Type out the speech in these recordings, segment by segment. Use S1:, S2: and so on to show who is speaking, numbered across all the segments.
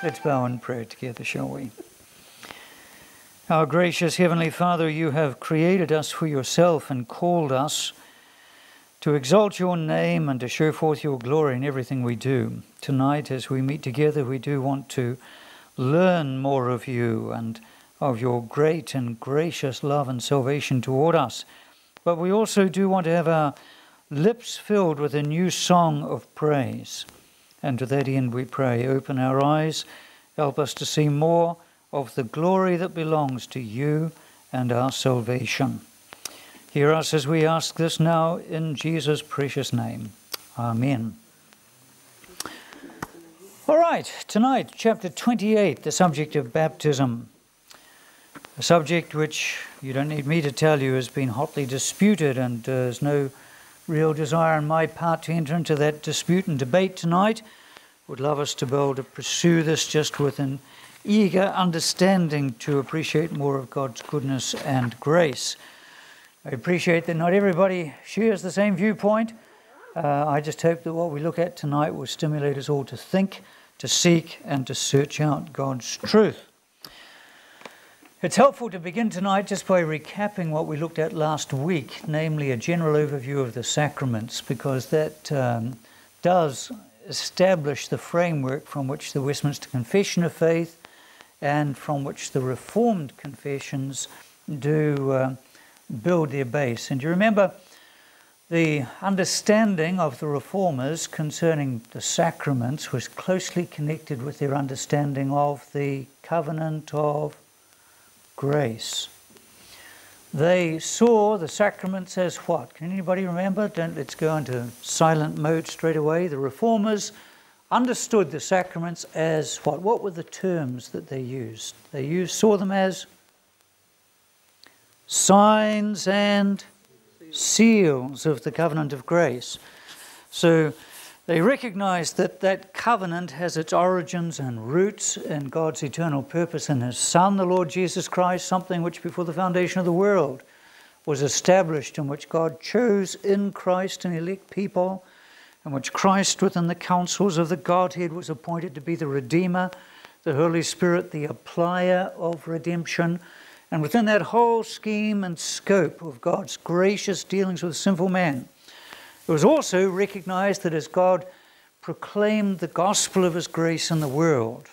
S1: Let's bow in prayer together, shall we? Our gracious Heavenly Father, you have created us for yourself and called us to exalt your name and to show forth your glory in everything we do. Tonight, as we meet together, we do want to learn more of you and of your great and gracious love and salvation toward us. But we also do want to have our lips filled with a new song of praise. And to that end, we pray, open our eyes, help us to see more of the glory that belongs to you and our salvation. Hear us as we ask this now in Jesus' precious name. Amen. All right, tonight, chapter 28, the subject of baptism. A subject which you don't need me to tell you has been hotly disputed, and uh, there's no real desire on my part to enter into that dispute and debate tonight. Would love us to be able to pursue this just with an eager understanding to appreciate more of God's goodness and grace. I appreciate that not everybody shares the same viewpoint. Uh, I just hope that what we look at tonight will stimulate us all to think, to seek, and to search out God's truth. It's helpful to begin tonight just by recapping what we looked at last week, namely a general overview of the sacraments, because that um, does establish the framework from which the Westminster Confession of Faith and from which the Reformed confessions do uh, build their base. And you remember the understanding of the Reformers concerning the sacraments was closely connected with their understanding of the covenant of grace. They saw the sacraments as what? Can anybody remember? Don't let's go into silent mode straight away. The reformers understood the sacraments as what? What were the terms that they used? They used saw them as signs and seals of the covenant of grace. So they recognize that that covenant has its origins and roots in God's eternal purpose in His Son, the Lord Jesus Christ, something which before the foundation of the world was established, in which God chose in Christ an elect people, and which Christ, within the councils of the Godhead, was appointed to be the Redeemer, the Holy Spirit, the applier of redemption. And within that whole scheme and scope of God's gracious dealings with sinful man, it was also recognized that as God proclaimed the gospel of his grace in the world,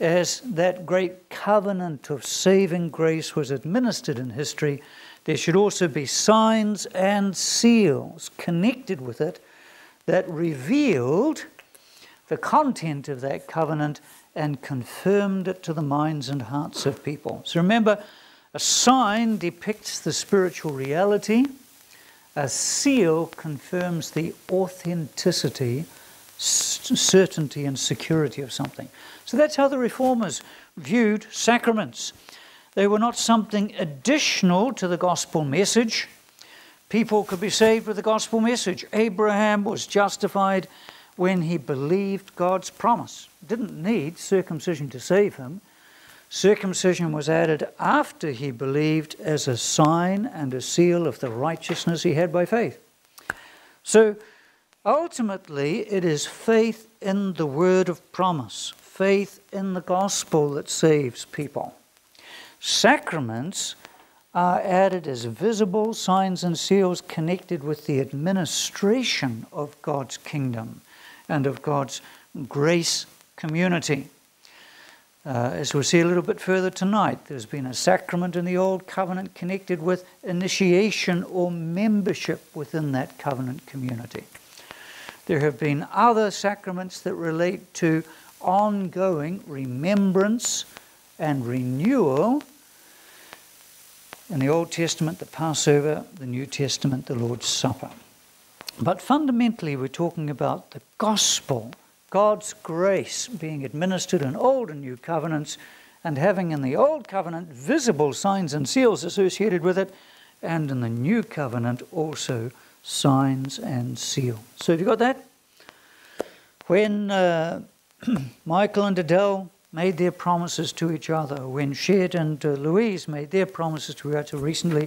S1: as that great covenant of saving grace was administered in history, there should also be signs and seals connected with it that revealed the content of that covenant and confirmed it to the minds and hearts of people. So remember, a sign depicts the spiritual reality a seal confirms the authenticity, certainty, and security of something. So that's how the reformers viewed sacraments. They were not something additional to the gospel message. People could be saved with the gospel message. Abraham was justified when he believed God's promise. Didn't need circumcision to save him. Circumcision was added after he believed as a sign and a seal of the righteousness he had by faith. So ultimately, it is faith in the word of promise, faith in the gospel that saves people. Sacraments are added as visible signs and seals connected with the administration of God's kingdom and of God's grace community. Uh, as we'll see a little bit further tonight, there's been a sacrament in the Old Covenant connected with initiation or membership within that covenant community. There have been other sacraments that relate to ongoing remembrance and renewal. In the Old Testament, the Passover, the New Testament, the Lord's Supper. But fundamentally, we're talking about the gospel God's grace being administered in Old and New covenants and having in the Old Covenant visible signs and seals associated with it, and in the New Covenant also signs and seals. So, have you got that? When uh, Michael and Adele made their promises to each other, when Shed and uh, Louise made their promises to each other recently,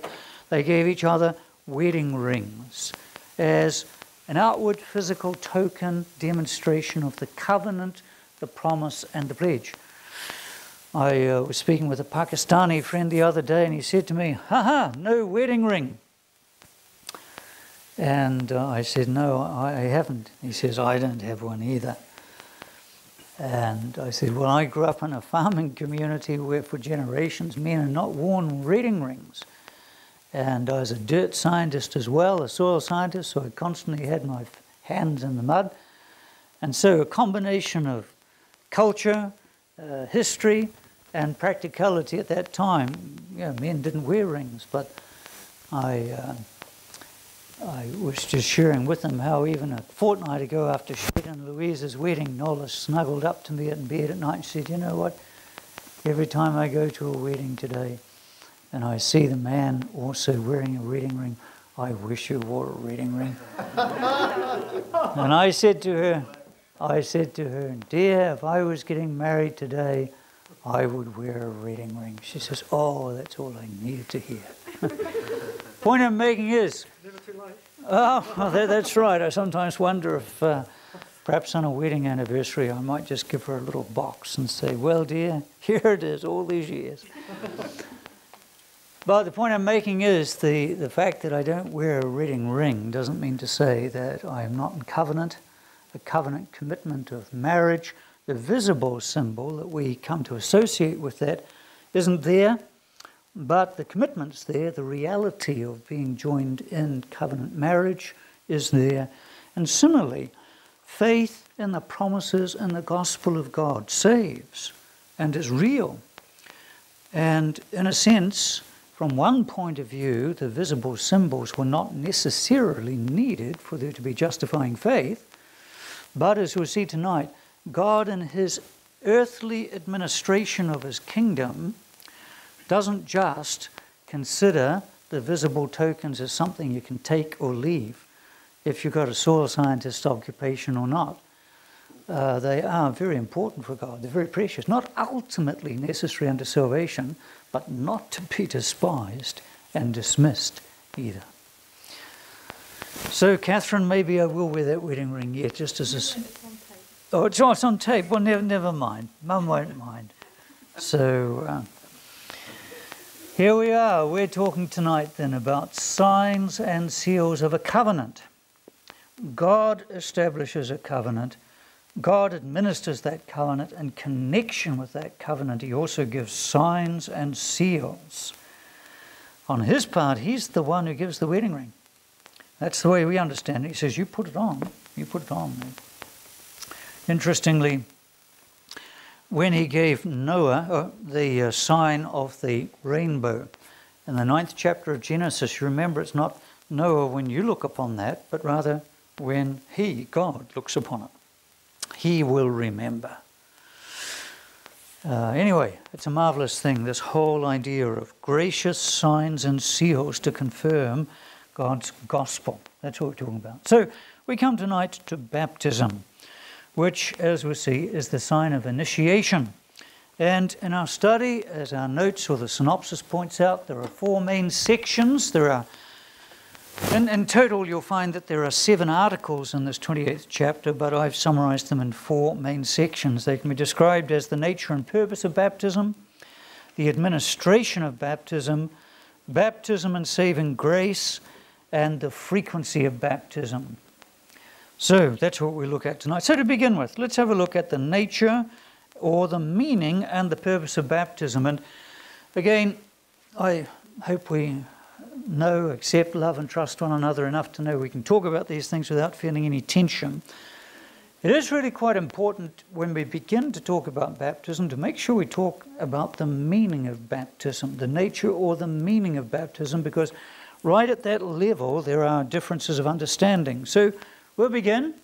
S1: they gave each other wedding rings as an outward physical token demonstration of the covenant the promise, and the pledge. I uh, was speaking with a Pakistani friend the other day, and he said to me, "Ha ha, no wedding ring." And uh, I said, No, I haven't. He says, I don't have one either. And I said, Well, I grew up in a farming community where for generations men had not worn wedding rings. And I was a dirt scientist as well, a soil scientist, so I constantly had my hands in the mud. And so a combination of culture, uh, history, and practicality at that time, you know, men didn't wear rings, but I. Uh, I was just sharing with them how even a fortnight ago after Shed and Louise's wedding, Nola snuggled up to me in bed at night and said, You know what? Every time I go to a wedding today and I see the man also wearing a wedding ring, I wish you wore a wedding ring. and I said to her, I said to her, Dear, if I was getting married today, I would wear a wedding ring. She says, Oh, that's all I needed to hear. Point I'm making is Oh, well, that, that's right. I sometimes wonder if uh, perhaps on a wedding anniversary I might just give her a little box and say, Well, dear, here it is, all these years. But the point I'm making is the, the fact that I don't wear a wedding ring doesn't mean to say that I am not in covenant, a covenant commitment of marriage. The visible symbol that we come to associate with that isn't there. But the commitment's there, the reality of being joined in covenant marriage is there. And similarly, faith in the promises and the gospel of God saves and is real. And in a sense, from one point of view, the visible symbols were not necessarily needed for there to be justifying faith. But as we'll see tonight, God in his earthly administration of his kingdom doesn't just consider the visible tokens as something you can take or leave if you've got a soil scientist occupation or not. Uh, they are very important for God. They're very precious, not ultimately necessary unto salvation, but not to be despised and dismissed either. So, Catherine, maybe I will wear that wedding ring yet, just as a. Oh, it's, oh, it's on tape. Well, never, never mind. Mum won't mind. So. Uh, here we are. We're talking tonight then about signs and seals of a covenant. God establishes a covenant. God administers that covenant. In connection with that covenant, He also gives signs and seals. On His part, He's the one who gives the wedding ring. That's the way we understand it. He says, You put it on. You put it on. Interestingly, when he gave Noah uh, the uh, sign of the rainbow. In the ninth chapter of Genesis, remember it's not Noah when you look upon that, but rather when he, God, looks upon it. He will remember. Uh, anyway, it's a marvelous thing, this whole idea of gracious signs and seals to confirm God's gospel. That's what we're talking about. So we come tonight to baptism which, as we see, is the sign of initiation. And in our study, as our notes or the synopsis points out, there are four main sections. There are, in, in total, you'll find that there are seven articles in this 28th chapter, but I've summarized them in four main sections. They can be described as the nature and purpose of baptism, the administration of baptism, baptism and saving grace, and the frequency of baptism. So that's what we look at tonight. So to begin with, let's have a look at the nature or the meaning and the purpose of baptism. And again, I hope we know, accept, love, and trust one another enough to know we can talk about these things without feeling any tension. It is really quite important when we begin to talk about baptism to make sure we talk about the meaning of baptism, the nature or the meaning of baptism, because right at that level there are differences of understanding. So We'll begin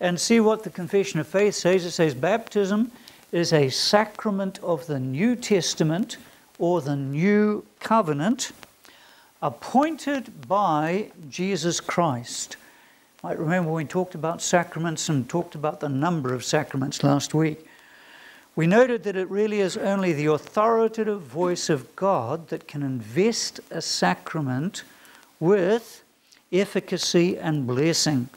S1: and see what the Confession of Faith says. It says baptism is a sacrament of the New Testament or the New Covenant appointed by Jesus Christ. You might remember we talked about sacraments and talked about the number of sacraments last week. We noted that it really is only the authoritative voice of God that can invest a sacrament with efficacy and blessing.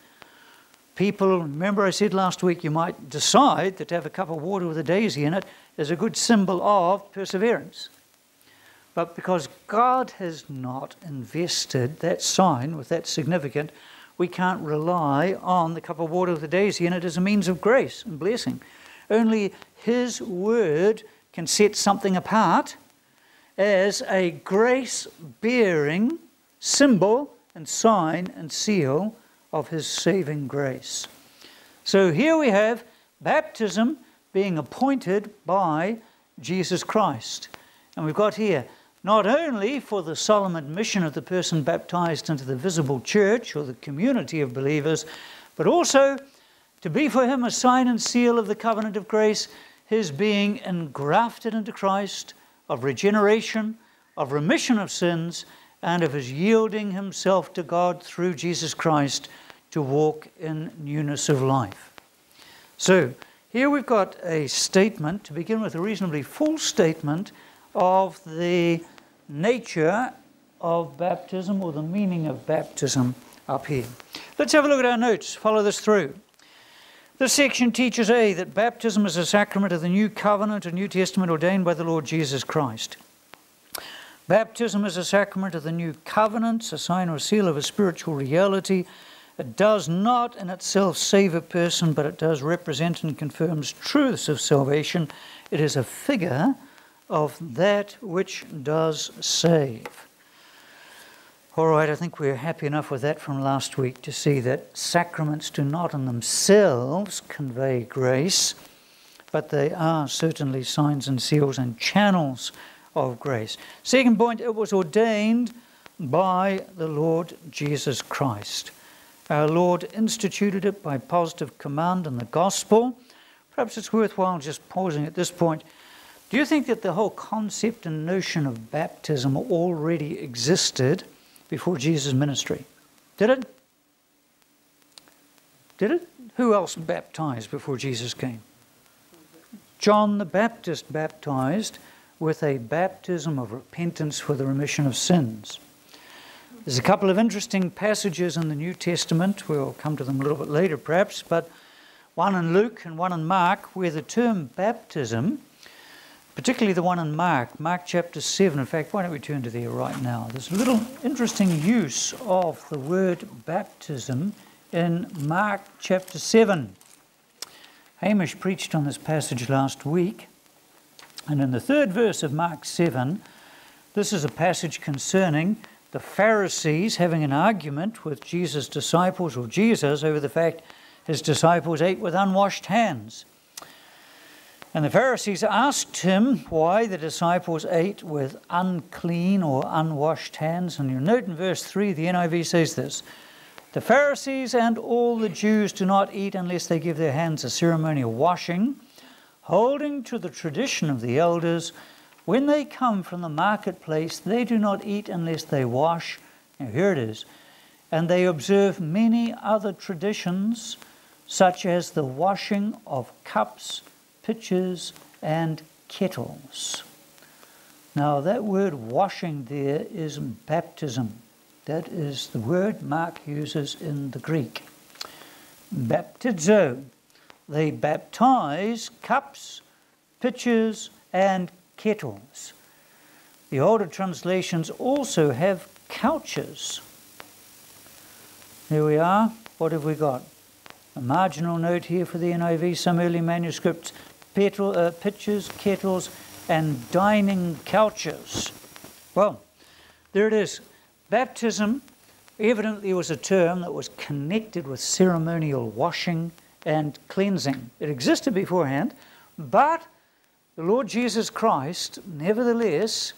S1: People, remember I said last week, you might decide that to have a cup of water with a daisy in it is a good symbol of perseverance. But because God has not invested that sign with that significant, we can't rely on the cup of water with the daisy in it as a means of grace and blessing. Only His Word can set something apart as a grace bearing symbol and sign and seal of his saving grace. So here we have baptism being appointed by Jesus Christ. And we've got here not only for the solemn admission of the person baptized into the visible church or the community of believers, but also to be for him a sign and seal of the covenant of grace, his being engrafted into Christ, of regeneration, of remission of sins, and of his yielding himself to God through Jesus Christ to walk in newness of life. So, here we've got a statement, to begin with, a reasonably full statement of the nature of baptism or the meaning of baptism up here. Let's have a look at our notes, follow this through. This section teaches A that baptism is a sacrament of the new covenant, and New Testament ordained by the Lord Jesus Christ. Baptism is a sacrament of the new covenant, a sign or seal of a spiritual reality it does not in itself save a person, but it does represent and confirms truths of salvation. It is a figure of that which does save. All right, I think we're happy enough with that from last week to see that sacraments do not in themselves convey grace, but they are certainly signs and seals and channels of grace. Second point, it was ordained by the Lord Jesus Christ. Our Lord instituted it by positive command in the gospel. Perhaps it's worthwhile just pausing at this point. Do you think that the whole concept and notion of baptism already existed before Jesus' ministry? Did it? Did it? Who else baptized before Jesus came? John the Baptist baptized with a baptism of repentance for the remission of sins. There's a couple of interesting passages in the New Testament. We'll come to them a little bit later, perhaps, but one in Luke and one in Mark, where the term baptism, particularly the one in Mark, Mark chapter 7, in fact, why don't we turn to there right now? There's a little interesting use of the word baptism in Mark chapter 7. Hamish preached on this passage last week, and in the third verse of Mark 7, this is a passage concerning the Pharisees having an argument with Jesus' disciples or Jesus over the fact his disciples ate with unwashed hands. And the Pharisees asked him why the disciples ate with unclean or unwashed hands. And you note in verse 3, the NIV says this The Pharisees and all the Jews do not eat unless they give their hands a ceremonial washing, holding to the tradition of the elders when they come from the marketplace, they do not eat unless they wash. Now, here it is. And they observe many other traditions, such as the washing of cups, pitchers, and kettles. Now, that word washing there is baptism. That is the word Mark uses in the Greek. Baptizo. They baptize cups, pitchers, and kettles. The older translations also have couches. Here we are. What have we got? A marginal note here for the NIV, some early manuscripts, petrol, uh, pitchers, kettles, and dining couches. Well, there it is. Baptism evidently was a term that was connected with ceremonial washing and cleansing. It existed beforehand, but the Lord Jesus Christ, nevertheless,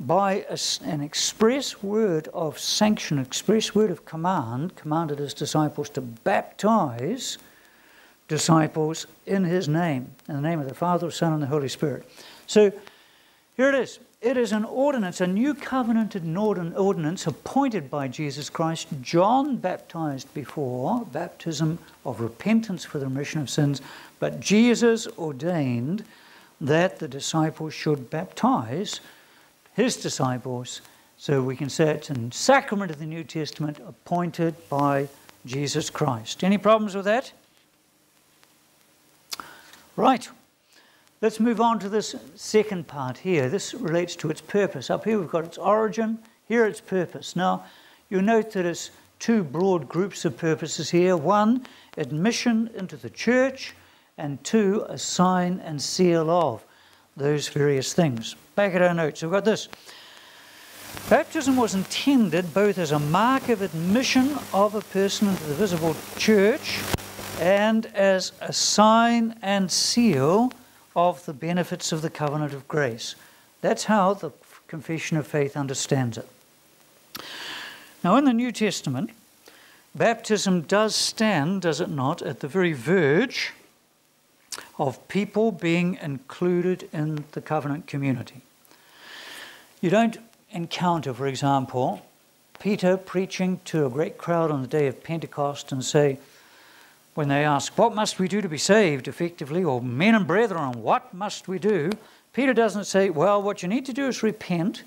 S1: by a, an express word of sanction, express word of command, commanded his disciples to baptize disciples in his name, in the name of the Father, the Son, and the Holy Spirit. So here it is. It is an ordinance, a new covenanted ordinance appointed by Jesus Christ. John baptized before, baptism of repentance for the remission of sins, but Jesus ordained that the disciples should baptize his disciples. So we can say it's a sacrament of the New Testament appointed by Jesus Christ. Any problems with that? Right. Let's move on to this second part here. This relates to its purpose. Up here we've got its origin, here its purpose. Now, you'll note that it's two broad groups of purposes here. One, admission into the church, and two, a sign and seal of those various things. Back at our notes, we've got this. Baptism was intended both as a mark of admission of a person into the visible church and as a sign and seal of the benefits of the covenant of grace. That's how the Confession of Faith understands it. Now, in the New Testament, baptism does stand, does it not, at the very verge of people being included in the covenant community. You don't encounter, for example, Peter preaching to a great crowd on the day of Pentecost and say, when they ask, What must we do to be saved effectively? or men and brethren, what must we do? Peter doesn't say, Well, what you need to do is repent,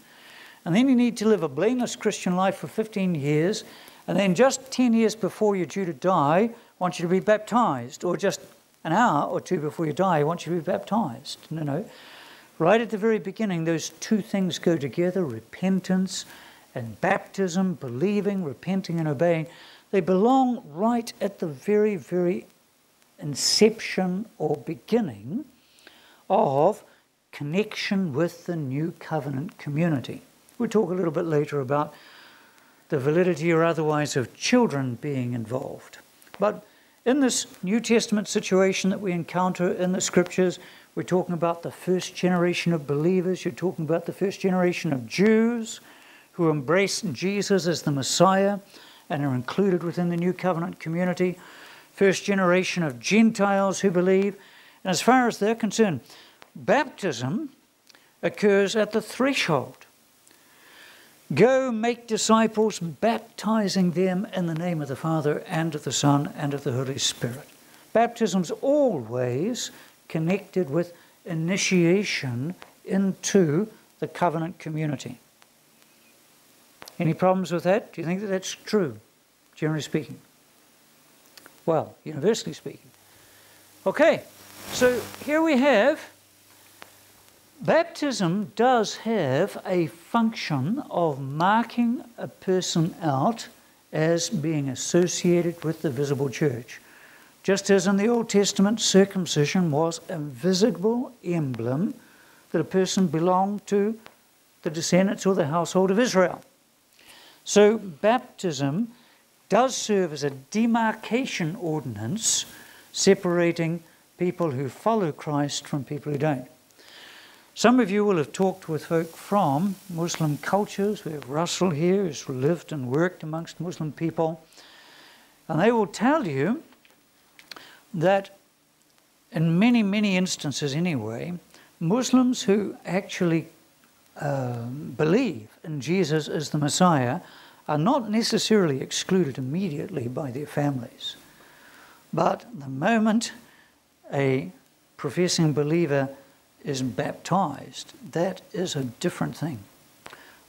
S1: and then you need to live a blameless Christian life for 15 years, and then just 10 years before you're due to die, I want you to be baptized, or just an hour or two before you die, I want you to be baptized. No, no. Right at the very beginning, those two things go together repentance and baptism, believing, repenting, and obeying. They belong right at the very, very inception or beginning of connection with the new covenant community. We'll talk a little bit later about the validity or otherwise of children being involved. But in this New Testament situation that we encounter in the scriptures, we're talking about the first generation of believers. You're talking about the first generation of Jews who embrace Jesus as the Messiah and are included within the new covenant community. First generation of Gentiles who believe. And as far as they're concerned, baptism occurs at the threshold. Go make disciples, baptizing them in the name of the Father and of the Son and of the Holy Spirit. Baptism's always connected with initiation into the covenant community. Any problems with that? Do you think that that's true, generally speaking? Well, universally speaking. Okay, so here we have baptism does have a function of marking a person out as being associated with the visible church. Just as in the Old Testament, circumcision was a visible emblem that a person belonged to the descendants or the household of Israel. So, baptism does serve as a demarcation ordinance separating people who follow Christ from people who don't. Some of you will have talked with folk from Muslim cultures. We have Russell here, who's lived and worked amongst Muslim people. And they will tell you that in many, many instances anyway, Muslims who actually uh, believe in Jesus as the Messiah are not necessarily excluded immediately by their families. But the moment a professing believer is baptized, that is a different thing.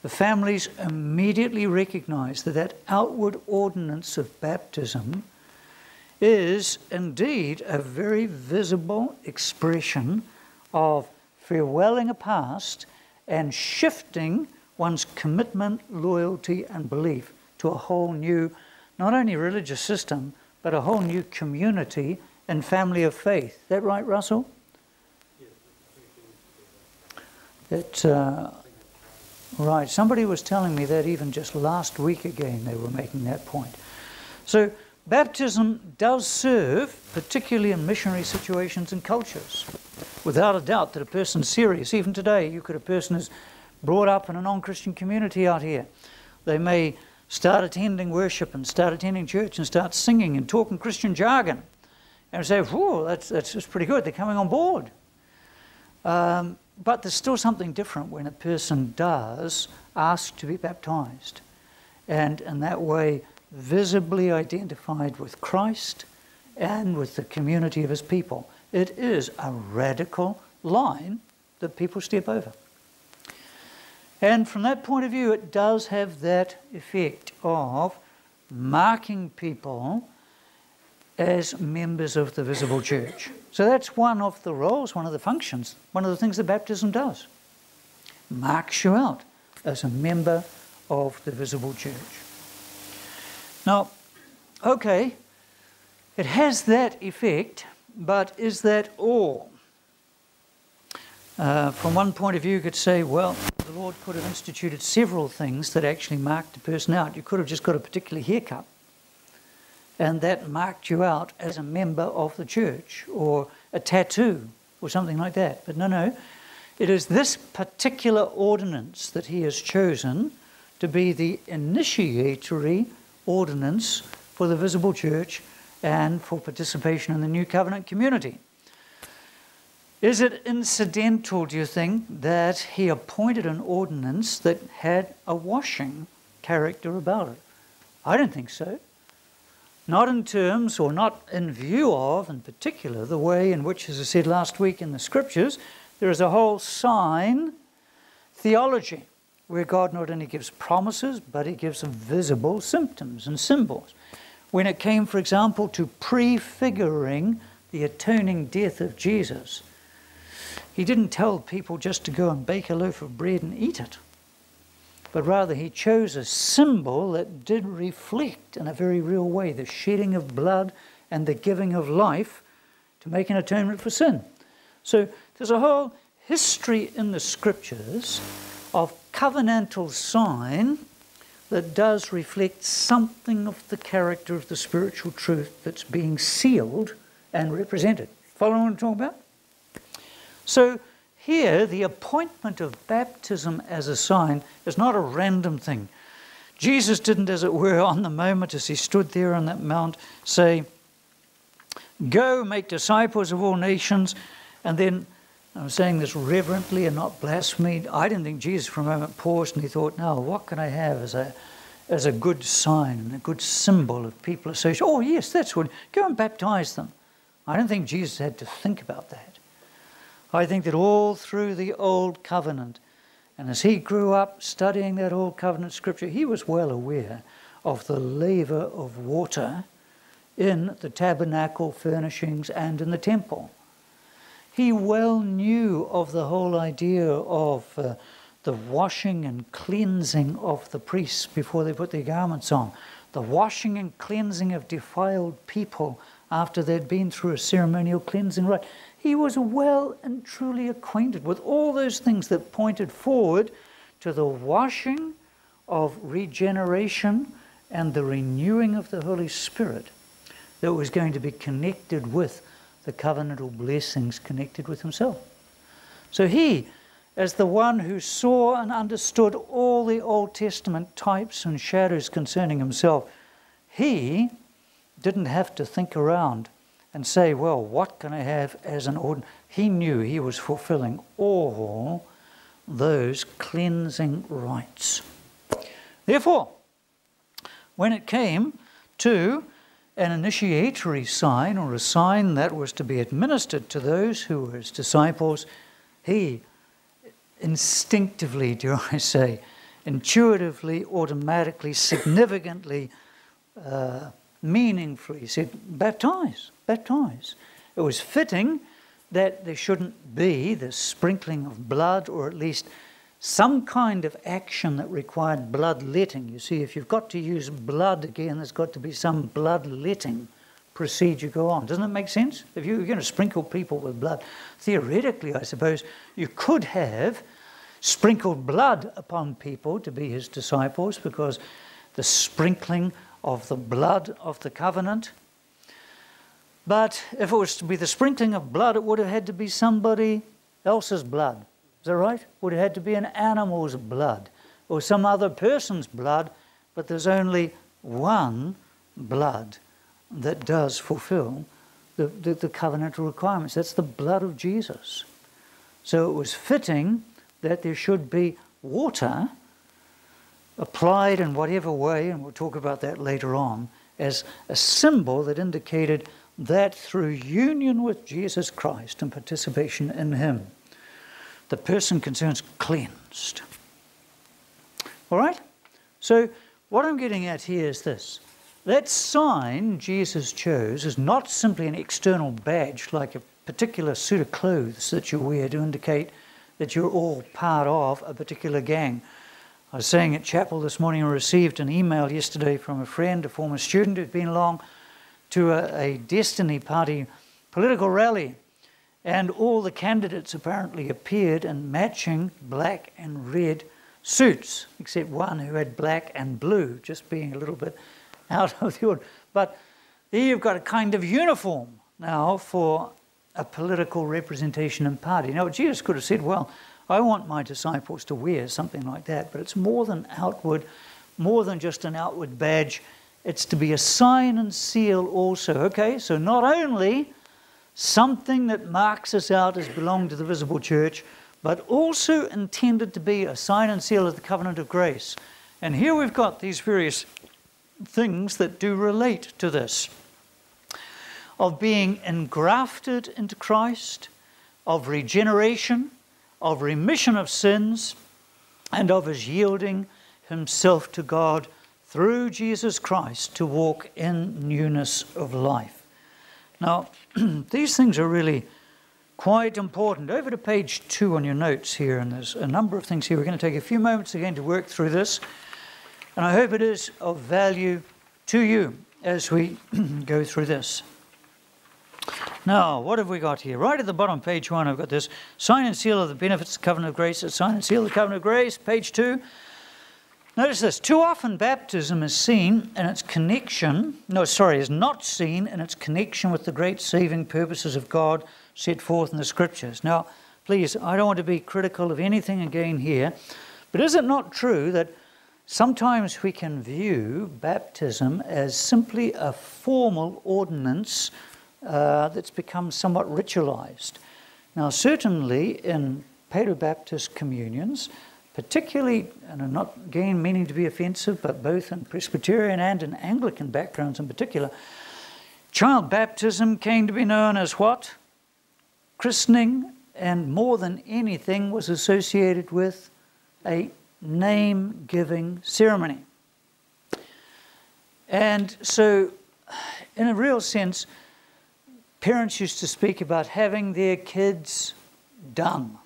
S1: The families immediately recognize that that outward ordinance of baptism is indeed a very visible expression of farewelling a past and shifting one's commitment, loyalty, and belief to a whole new, not only religious system, but a whole new community and family of faith. Is that right, Russell? That, uh, right, somebody was telling me that even just last week again they were making that point. So Baptism does serve, particularly in missionary situations and cultures. Without a doubt that a person's serious. Even today, you could, a person is brought up in a non-Christian community out here. They may start attending worship and start attending church and start singing and talking Christian jargon. And say, whoa, that's, that's, that's pretty good. They're coming on board. Um, but there's still something different when a person does ask to be baptized. And in that way, visibly identified with Christ and with the community of his people. It is a radical line that people step over. And from that point of view, it does have that effect of marking people as members of the visible church. So that's one of the roles, one of the functions, one of the things that baptism does. Marks you out as a member of the visible church. Now, okay, it has that effect, but is that all? Uh, from one point of view, you could say, well, the Lord could have instituted several things that actually marked a person out. You could have just got a particular haircut, and that marked you out as a member of the church, or a tattoo, or something like that. But no, no. It is this particular ordinance that He has chosen to be the initiatory ordinance for the visible church and for participation in the new covenant community. Is it incidental, do you think, that he appointed an ordinance that had a washing character about it? I don't think so. Not in terms or not in view of, in particular, the way in which, as I said last week in the scriptures, there is a whole sign theology where God not only gives promises, but he gives visible symptoms and symbols. When it came, for example, to prefiguring the atoning death of Jesus, he didn't tell people just to go and bake a loaf of bread and eat it, but rather he chose a symbol that did reflect in a very real way the shedding of blood and the giving of life to make an atonement for sin. So there's a whole history in the scriptures of covenantal sign that does reflect something of the character of the spiritual truth that's being sealed and represented. Follow what I'm talking about? So here, the appointment of baptism as a sign is not a random thing. Jesus didn't, as it were, on the moment as he stood there on that mount, say, Go make disciples of all nations, and then I'm saying this reverently and not blasphemy. I didn't think Jesus for a moment paused and he thought, now what can I have as a, as a good sign and a good symbol of people associated? Oh, yes, that's what. Go and baptize them. I don't think Jesus had to think about that. I think that all through the Old Covenant, and as he grew up studying that Old Covenant scripture, he was well aware of the laver of water in the tabernacle furnishings and in the temple. He well knew of the whole idea of uh, the washing and cleansing of the priests before they put their garments on, the washing and cleansing of defiled people after they'd been through a ceremonial cleansing rite. He was well and truly acquainted with all those things that pointed forward to the washing of regeneration and the renewing of the Holy Spirit that was going to be connected with the covenantal blessings connected with himself. So he, as the one who saw and understood all the Old Testament types and shadows concerning himself, he didn't have to think around and say, well, what can I have as an ordinary? He knew he was fulfilling all those cleansing rites. Therefore, when it came to an initiatory sign or a sign that was to be administered to those who were his disciples, he instinctively, do I say, intuitively, automatically, significantly, uh, meaningfully said, baptize, baptize. It was fitting that there shouldn't be the sprinkling of blood or at least some kind of action that required bloodletting. You see, if you've got to use blood again, there's got to be some bloodletting procedure go on. Doesn't it make sense? If you're going to sprinkle people with blood, theoretically, I suppose, you could have sprinkled blood upon people to be his disciples because the sprinkling of the blood of the covenant. But if it was to be the sprinkling of blood, it would have had to be somebody else's blood. Is that right? Would have had to be an animal's blood or some other person's blood, but there's only one blood that does fulfill the, the, the covenantal requirements. That's the blood of Jesus. So it was fitting that there should be water applied in whatever way, and we'll talk about that later on, as a symbol that indicated that through union with Jesus Christ and participation in Him, the person concerned cleansed. All right? So, what I'm getting at here is this That sign Jesus chose is not simply an external badge like a particular suit of clothes that you wear to indicate that you're all part of a particular gang. I was saying at chapel this morning, I received an email yesterday from a friend, a former student who'd been along to a, a Destiny Party political rally. And all the candidates apparently appeared in matching black and red suits, except one who had black and blue, just being a little bit out of the order. But there you've got a kind of uniform now for a political representation and party. Now, Jesus could have said, Well, I want my disciples to wear something like that, but it's more than outward, more than just an outward badge. It's to be a sign and seal also. Okay, so not only something that marks us out as belonging to the visible church, but also intended to be a sign and seal of the covenant of grace. And here we've got these various things that do relate to this of being engrafted into Christ, of regeneration, of remission of sins, and of his yielding himself to God through Jesus Christ to walk in newness of life. Now, these things are really quite important. Over to page two on your notes here, and there's a number of things here. We're going to take a few moments again to work through this, and I hope it is of value to you as we go through this. Now, what have we got here? Right at the bottom, page one, I've got this sign and seal of the benefits of the covenant of grace. sign and seal of the covenant of grace, page two. Notice this too often baptism is seen in its connection, no, sorry, is not seen in its connection with the great saving purposes of God set forth in the scriptures. Now, please, I don't want to be critical of anything again here, but is it not true that sometimes we can view baptism as simply a formal ordinance uh, that's become somewhat ritualized? Now, certainly in Paedo-Baptist communions, particularly, and I'm not again meaning to be offensive, but both in Presbyterian and in Anglican backgrounds in particular, child baptism came to be known as what? Christening, and more than anything, was associated with a name giving ceremony. And so, in a real sense, parents used to speak about having their kids done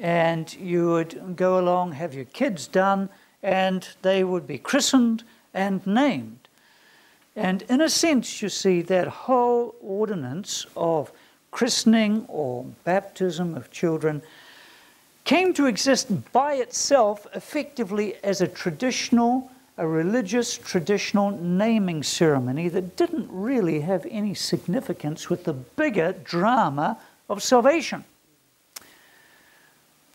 S1: and you would go along, have your kids done, and they would be christened and named. And in a sense, you see, that whole ordinance of christening or baptism of children came to exist by itself effectively as a traditional, a religious traditional naming ceremony that didn't really have any significance with the bigger drama of salvation.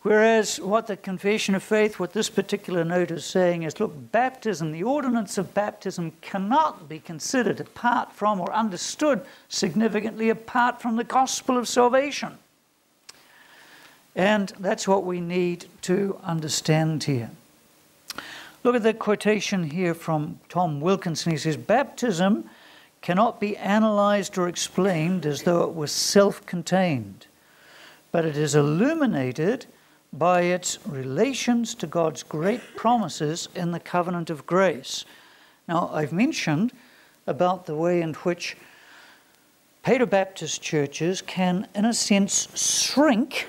S1: Whereas what the Confession of Faith, what this particular note is saying is look, baptism, the ordinance of baptism cannot be considered apart from or understood significantly apart from the gospel of salvation. And that's what we need to understand here. Look at the quotation here from Tom Wilkinson. He says, Baptism cannot be analyzed or explained as though it was self contained, but it is illuminated by its relations to God's great promises in the covenant of grace. Now, I've mentioned about the way in which Paedo-Baptist churches can, in a sense, shrink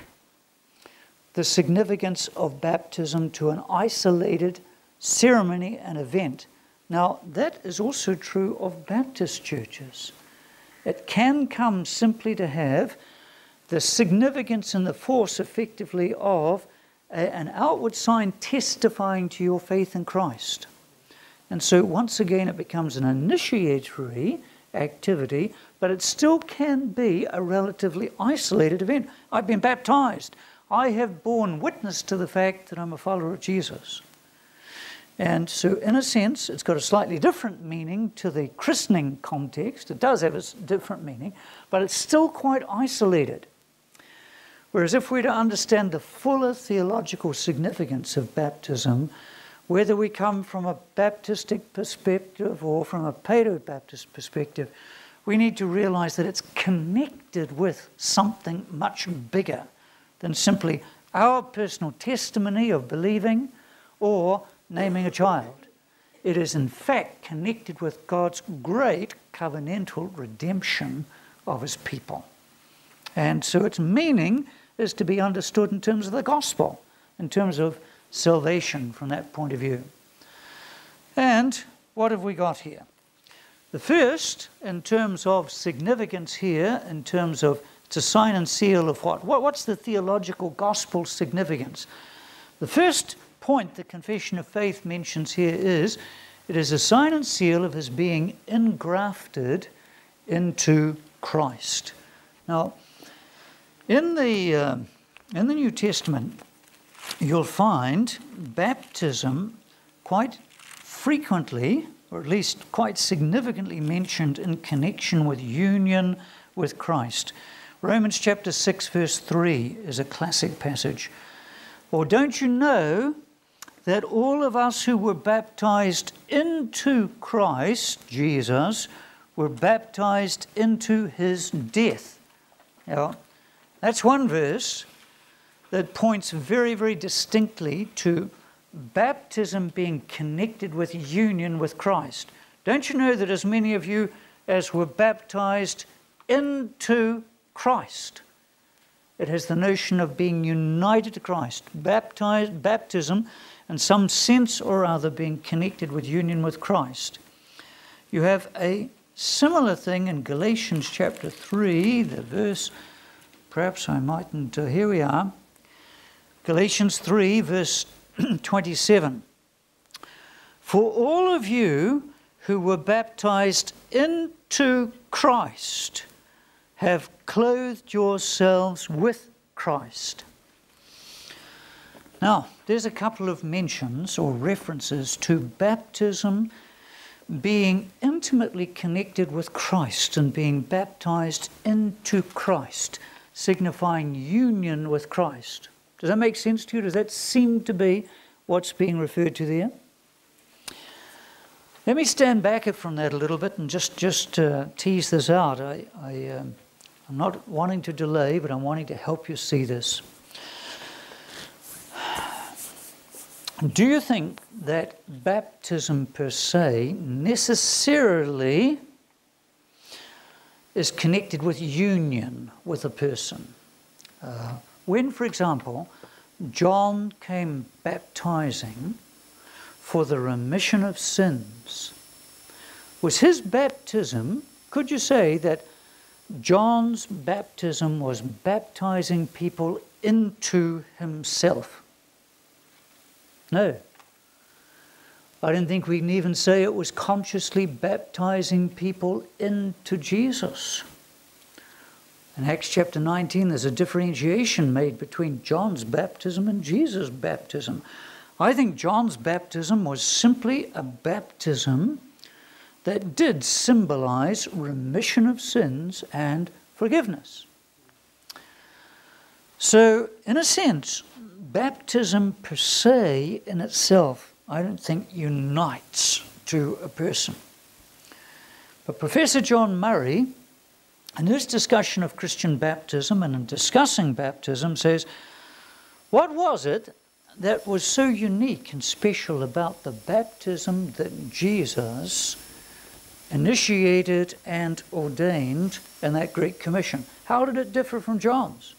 S1: the significance of baptism to an isolated ceremony and event. Now, that is also true of Baptist churches. It can come simply to have the significance and the force, effectively, of a, an outward sign testifying to your faith in Christ. And so, once again, it becomes an initiatory activity, but it still can be a relatively isolated event. I've been baptized. I have borne witness to the fact that I'm a follower of Jesus. And so, in a sense, it's got a slightly different meaning to the christening context. It does have a different meaning, but it's still quite isolated. Whereas if we're to understand the fuller theological significance of baptism, whether we come from a Baptistic perspective or from a Paedo Baptist perspective, we need to realize that it's connected with something much bigger than simply our personal testimony of believing or naming a child. it is in fact connected with God's great covenantal redemption of his people. And so its meaning is to be understood in terms of the gospel, in terms of salvation from that point of view. And what have we got here? The first, in terms of significance here, in terms of it's a sign and seal of what? what? What's the theological gospel significance? The first point the Confession of Faith mentions here is it is a sign and seal of his being engrafted into Christ. Now, in the, uh, in the New Testament, you'll find baptism quite frequently, or at least quite significantly mentioned in connection with union with Christ. Romans chapter 6, verse 3 is a classic passage. Or don't you know that all of us who were baptized into Christ, Jesus, were baptized into his death? Now, that's one verse that points very, very distinctly to baptism being connected with union with Christ. Don't you know that as many of you as were baptized into Christ, it has the notion of being united to Christ, baptized, baptism, and some sense or other being connected with union with Christ. You have a similar thing in Galatians chapter 3, the verse Perhaps I mightn't. Uh, here we are. Galatians 3, verse 27. For all of you who were baptized into Christ have clothed yourselves with Christ. Now, there's a couple of mentions or references to baptism being intimately connected with Christ and being baptized into Christ signifying union with Christ. Does that make sense to you? Does that seem to be what's being referred to there? Let me stand back from that a little bit and just, just uh, tease this out. I, I, um, I'm not wanting to delay, but I'm wanting to help you see this. Do you think that baptism per se necessarily is connected with union with a person. Uh, when, for example, John came baptizing for the remission of sins, was his baptism, could you say that John's baptism was baptizing people into himself? No. I don't think we can even say it was consciously baptizing people into Jesus. In Acts chapter 19, there's a differentiation made between John's baptism and Jesus' baptism. I think John's baptism was simply a baptism that did symbolize remission of sins and forgiveness. So, in a sense, baptism per se in itself I don't think unites to a person. But Professor John Murray, in his discussion of Christian baptism and in discussing baptism, says, What was it that was so unique and special about the baptism that Jesus initiated and ordained in that Great Commission? How did it differ from John's?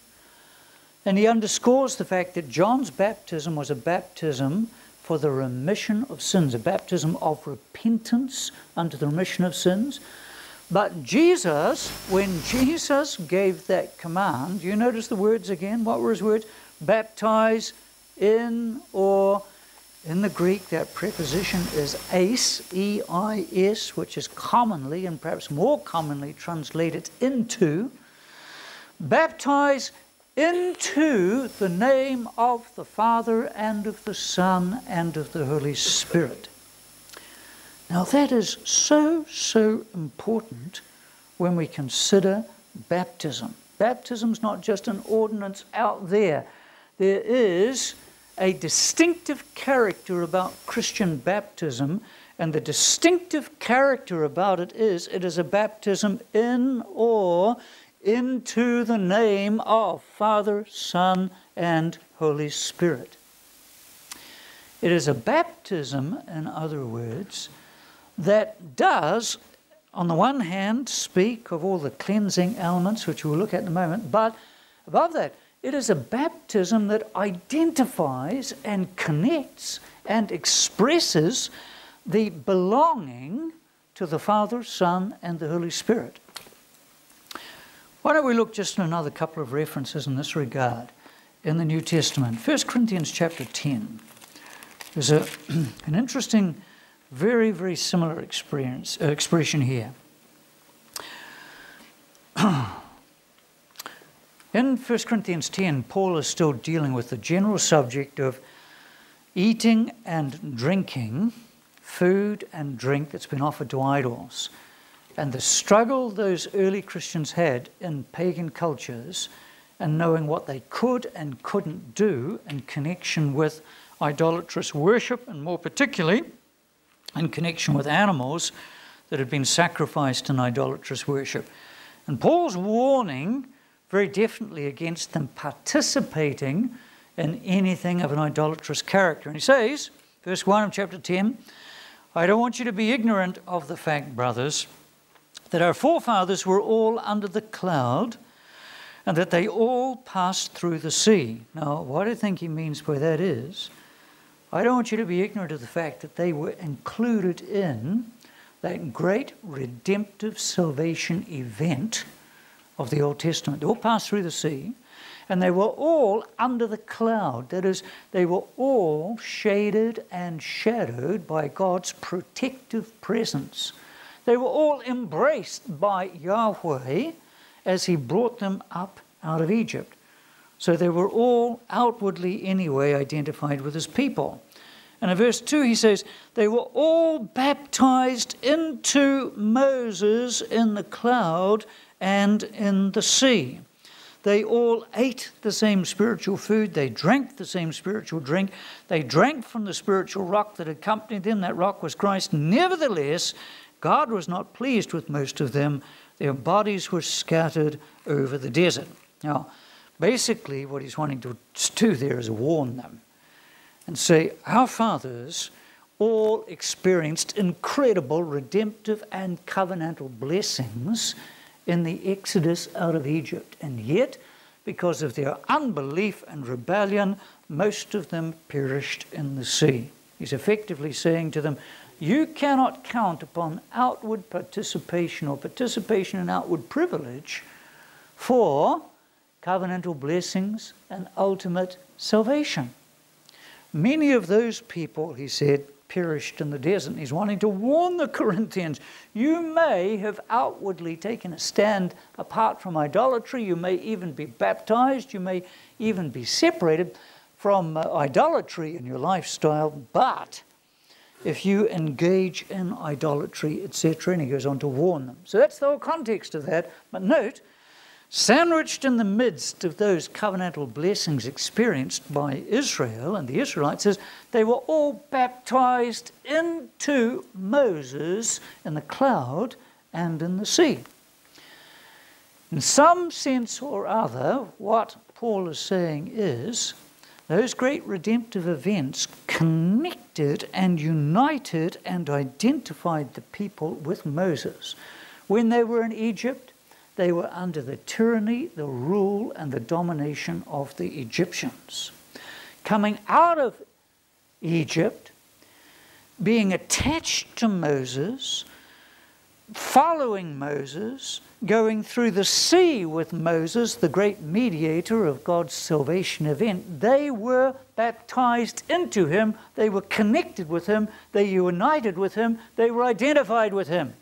S1: And he underscores the fact that John's baptism was a baptism for the remission of sins, a baptism of repentance unto the remission of sins. But Jesus, when Jesus gave that command, you notice the words again? What were his words? Baptize in or in the Greek, that preposition is eis, E I S, which is commonly and perhaps more commonly translated into. Baptize into the name of the Father and of the Son and of the Holy Spirit. Now, that is so, so important when we consider baptism. Baptism is not just an ordinance out there, there is a distinctive character about Christian baptism, and the distinctive character about it is it is a baptism in or into the name of Father, Son, and Holy Spirit. It is a baptism, in other words, that does, on the one hand, speak of all the cleansing elements, which we'll look at in a moment, but above that, it is a baptism that identifies and connects and expresses the belonging to the Father, Son, and the Holy Spirit. Why don't we look just at another couple of references in this regard in the New Testament? 1 Corinthians chapter 10. There's a, an interesting, very, very similar experience, uh, expression here. in 1 Corinthians 10, Paul is still dealing with the general subject of eating and drinking food and drink that's been offered to idols. And the struggle those early Christians had in pagan cultures and knowing what they could and couldn't do in connection with idolatrous worship, and more particularly in connection with animals that had been sacrificed in idolatrous worship. And Paul's warning very definitely against them participating in anything of an idolatrous character. And he says, verse 1 of chapter 10, I don't want you to be ignorant of the fact, brothers, that our forefathers were all under the cloud and that they all passed through the sea. Now, what you think he means by that is, I don't want you to be ignorant of the fact that they were included in that great redemptive salvation event of the Old Testament. They all passed through the sea, and they were all under the cloud. That is, they were all shaded and shadowed by God's protective presence. They were all embraced by Yahweh as He brought them up out of Egypt. So they were all outwardly, anyway, identified with His people. And in verse 2, he says, They were all baptized into Moses in the cloud and in the sea. They all ate the same spiritual food. They drank the same spiritual drink. They drank from the spiritual rock that accompanied them. That rock was Christ. Nevertheless, God was not pleased with most of them. Their bodies were scattered over the desert. Now, basically, what he's wanting to do there is warn them and say, Our fathers all experienced incredible redemptive and covenantal blessings in the exodus out of Egypt. And yet, because of their unbelief and rebellion, most of them perished in the sea. He's effectively saying to them, You cannot count upon outward participation or participation in outward privilege for covenantal blessings and ultimate salvation. Many of those people, he said, perished in the desert. He's wanting to warn the Corinthians you may have outwardly taken a stand apart from idolatry, you may even be baptized, you may even be separated from uh, idolatry in your lifestyle, but if you engage in idolatry, etc., and he goes on to warn them. So that's the whole context of that. But note, Sandwiched in the midst of those covenantal blessings experienced by Israel and the Israelites is they were all baptized into Moses in the cloud and in the sea. In some sense or other, what Paul is saying is those great redemptive events connected and united and identified the people with Moses. When they were in Egypt, they were under the tyranny, the rule, and the domination of the Egyptians. Coming out of Egypt, being attached to Moses, following Moses, going through the sea with Moses, the great mediator of God's salvation event, they were baptized into him, they were connected with him, they united with him, they were identified with him.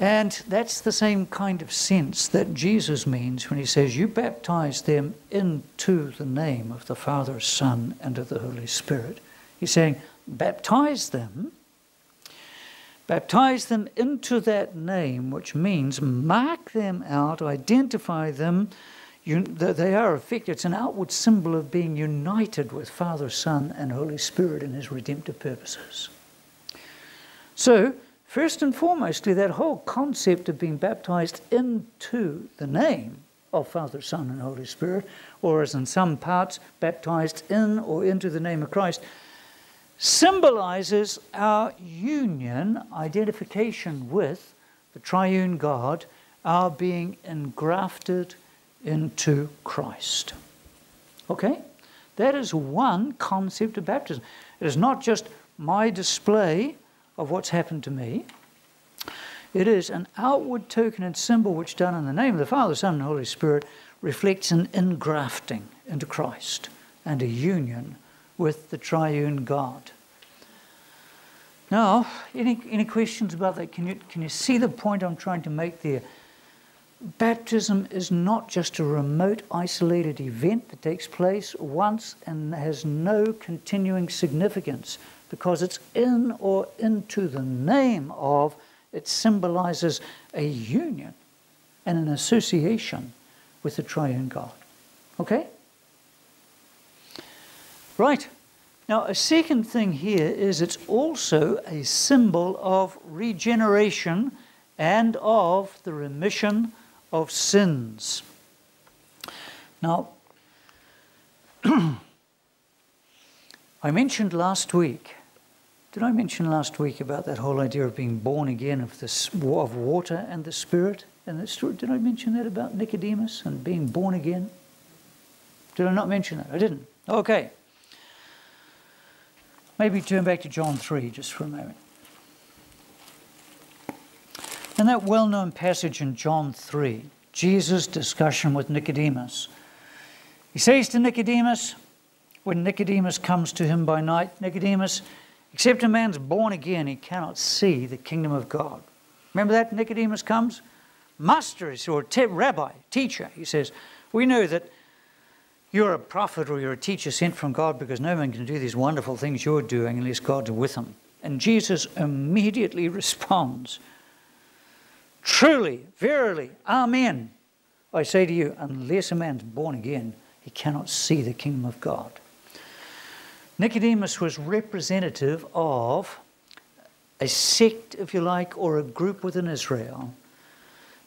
S1: And that's the same kind of sense that Jesus means when he says, You baptize them into the name of the Father, Son, and of the Holy Spirit. He's saying, Baptize them. Baptize them into that name, which means mark them out, identify them. You, they are effective. It's an outward symbol of being united with Father, Son, and Holy Spirit in His redemptive purposes. So, First and foremostly, that whole concept of being baptized into the name of Father, Son, and Holy Spirit, or as in some parts, baptized in or into the name of Christ, symbolizes our union, identification with the triune God, our being engrafted into Christ. Okay? That is one concept of baptism. It is not just my display of what's happened to me. It is an outward token and symbol which, done in the name of the Father, Son, and Holy Spirit, reflects an ingrafting into Christ and a union with the triune God. Now, any, any questions about that? Can you, can you see the point I'm trying to make there? Baptism is not just a remote, isolated event that takes place once and has no continuing significance because it's in or into the name of, it symbolizes a union and an association with the triune God. Okay? Right. Now, a second thing here is it's also a symbol of regeneration and of the remission of sins. Now, I mentioned last week, did I mention last week about that whole idea of being born again of, this, of water and the Spirit? And the story, did I mention that about Nicodemus and being born again? Did I not mention that? I didn't. Okay. Maybe turn back to John 3 just for a moment. In that well known passage in John 3, Jesus' discussion with Nicodemus, he says to Nicodemus, when Nicodemus comes to him by night, Nicodemus, except a man's born again, he cannot see the kingdom of God. Remember that? Nicodemus comes? Master, or rabbi, teacher, he says, We know that you're a prophet or you're a teacher sent from God because no man can do these wonderful things you're doing unless God's with him. And Jesus immediately responds Truly, verily, Amen. I say to you, unless a man's born again, he cannot see the kingdom of God. Nicodemus was representative of a sect, if you like, or a group within Israel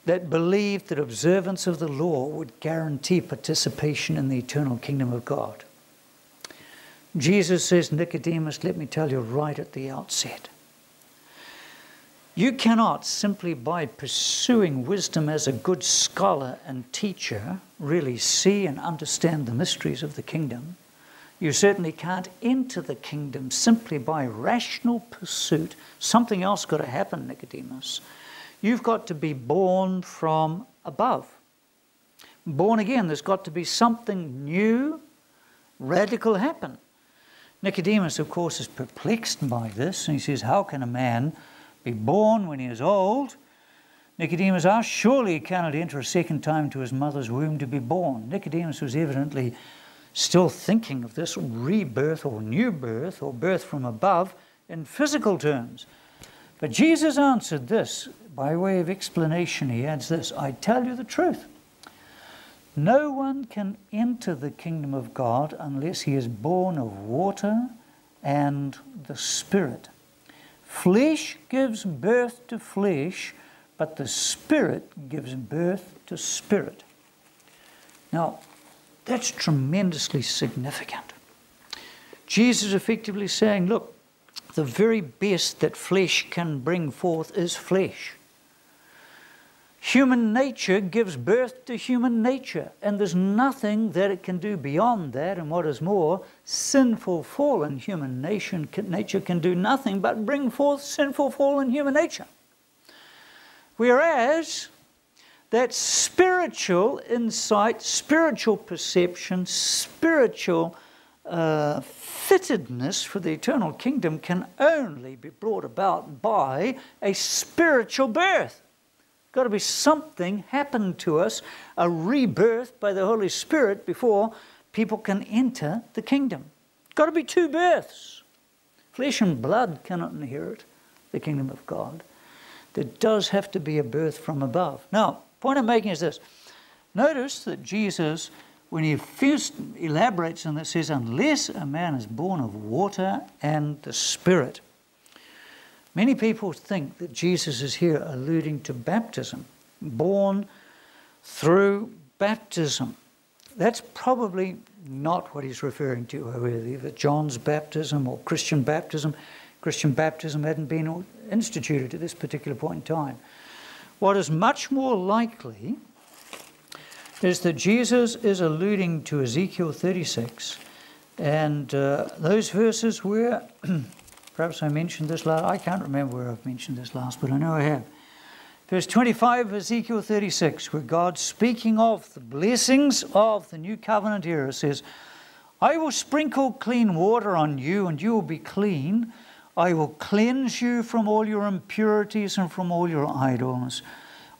S1: that believed that observance of the law would guarantee participation in the eternal kingdom of God. Jesus says, Nicodemus, let me tell you right at the outset you cannot simply by pursuing wisdom as a good scholar and teacher really see and understand the mysteries of the kingdom. You certainly can't enter the kingdom simply by rational pursuit. Something else got to happen, Nicodemus. You've got to be born from above. Born again, there's got to be something new, radical happen. Nicodemus, of course, is perplexed by this, and he says, How can a man be born when he is old. Nicodemus asked, Surely he cannot enter a second time to his mother's womb to be born. Nicodemus was evidently still thinking of this rebirth or new birth or birth from above in physical terms. But Jesus answered this by way of explanation. He adds this I tell you the truth. No one can enter the kingdom of God unless he is born of water and the Spirit. Flesh gives birth to flesh, but the Spirit gives birth to spirit. Now, that's tremendously significant. Jesus effectively saying, look, the very best that flesh can bring forth is flesh. Human nature gives birth to human nature, and there's nothing that it can do beyond that. And what is more, sinful, fallen human nation, nature can do nothing but bring forth sinful, fallen human nature. Whereas that spiritual insight, spiritual perception, spiritual fittedness for the eternal kingdom can only be brought about by a spiritual birth got to be something happened to us, a rebirth by the Holy Spirit before people can enter the kingdom. Got to be two births. Flesh and blood cannot inherit the kingdom of God. There does have to be a birth from above. Now, point I'm making is this. Notice that Jesus, when he first elaborates on this, says, unless a man is born of water and the Spirit. Many people think that Jesus is here alluding to baptism, born through baptism. That's probably not what he's referring to, either John's baptism or Christian baptism. Christian baptism hadn't been instituted at this particular point in time. What is much more likely is that Jesus is alluding to Ezekiel 36, and uh, those verses where, perhaps I mentioned this last, I can't remember where I've mentioned this last, but I know I have. Verse 25 of Ezekiel 36, where God, speaking of the blessings of the new covenant era, says, I will sprinkle clean water on you, and you will be clean. I will cleanse you from all your impurities and from all your idols.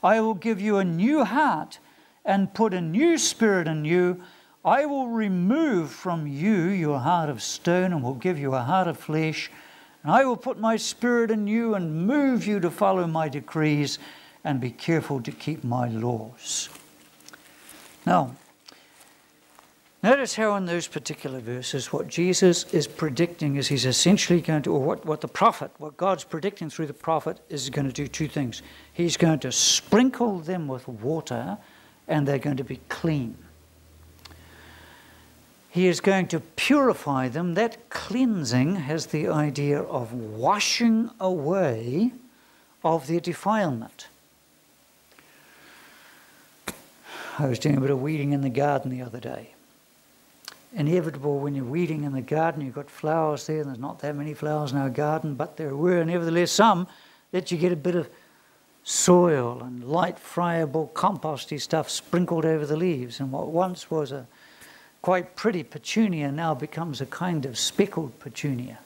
S1: I will give you a new heart and put a new spirit in you. I will remove from you your heart of stone and will give you a heart of flesh. And I will put my spirit in you and move you to follow my decrees and be careful to keep my laws. Now, notice how in those particular verses, what Jesus is predicting is he's essentially going to, or what, what the prophet, what God's predicting through the prophet is going to do two things. He's going to sprinkle them with water and they're going to be clean. He is going to purify them. That cleansing has the idea of washing away of their defilement. I was doing a bit of weeding in the garden the other day. Inevitable when you're weeding in the garden, you've got flowers there, and there's not that many flowers in our garden, but there were nevertheless some that you get a bit of soil and light friable composty stuff sprinkled over the leaves. And what once was a quite pretty petunia now becomes a kind of speckled petunia.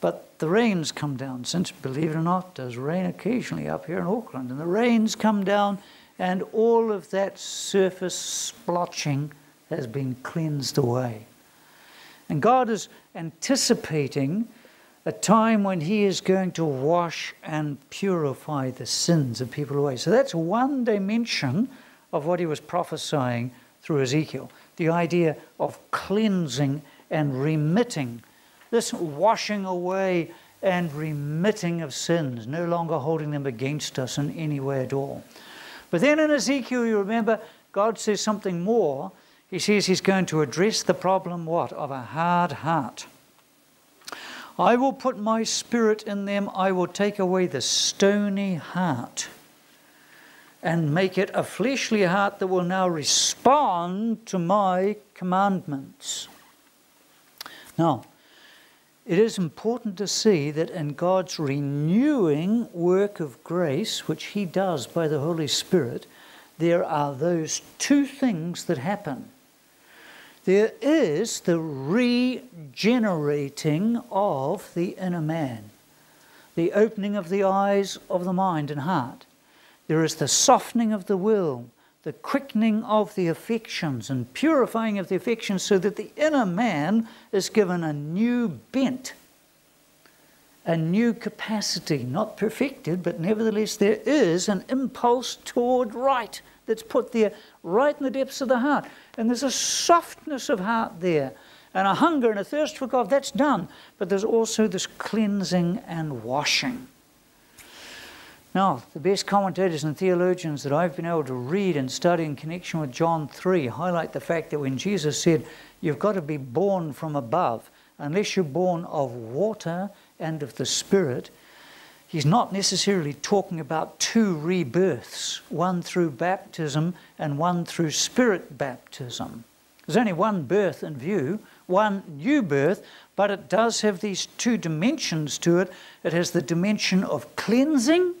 S1: But the rains come down, since, believe it or not, does rain occasionally up here in Auckland. And the rains come down and all of that surface splotching has been cleansed away. And God is anticipating a time when He is going to wash and purify the sins of people away. So that's one dimension of what He was prophesying through Ezekiel the idea of cleansing and remitting, this washing away and remitting of sins, no longer holding them against us in any way at all. But then in Ezekiel, you remember, God says something more. He says he's going to address the problem, what? Of a hard heart. I will put my spirit in them, I will take away the stony heart and make it a fleshly heart that will now respond to my commandments. Now, it is important to see that in God's renewing work of grace, which He does by the Holy Spirit, there are those two things that happen. There is the regenerating of the inner man, the opening of the eyes of the mind and heart. There is the softening of the will, the quickening of the affections and purifying of the affections so that the inner man is given a new bent, a new capacity, not perfected, but nevertheless there is an impulse toward right that's put there right in the depths of the heart. And there's a softness of heart there and a hunger and a thirst for God, that's done. But there's also this cleansing and washing. Now, the best commentators and theologians that I've been able to read and study in connection with John 3 highlight the fact that when Jesus said, You've got to be born from above, unless you're born of water and of the Spirit, he's not necessarily talking about two rebirths, one through baptism and one through spirit baptism. There's only one birth in view, one new birth, but it does have these two dimensions to it. It has the dimension of cleansing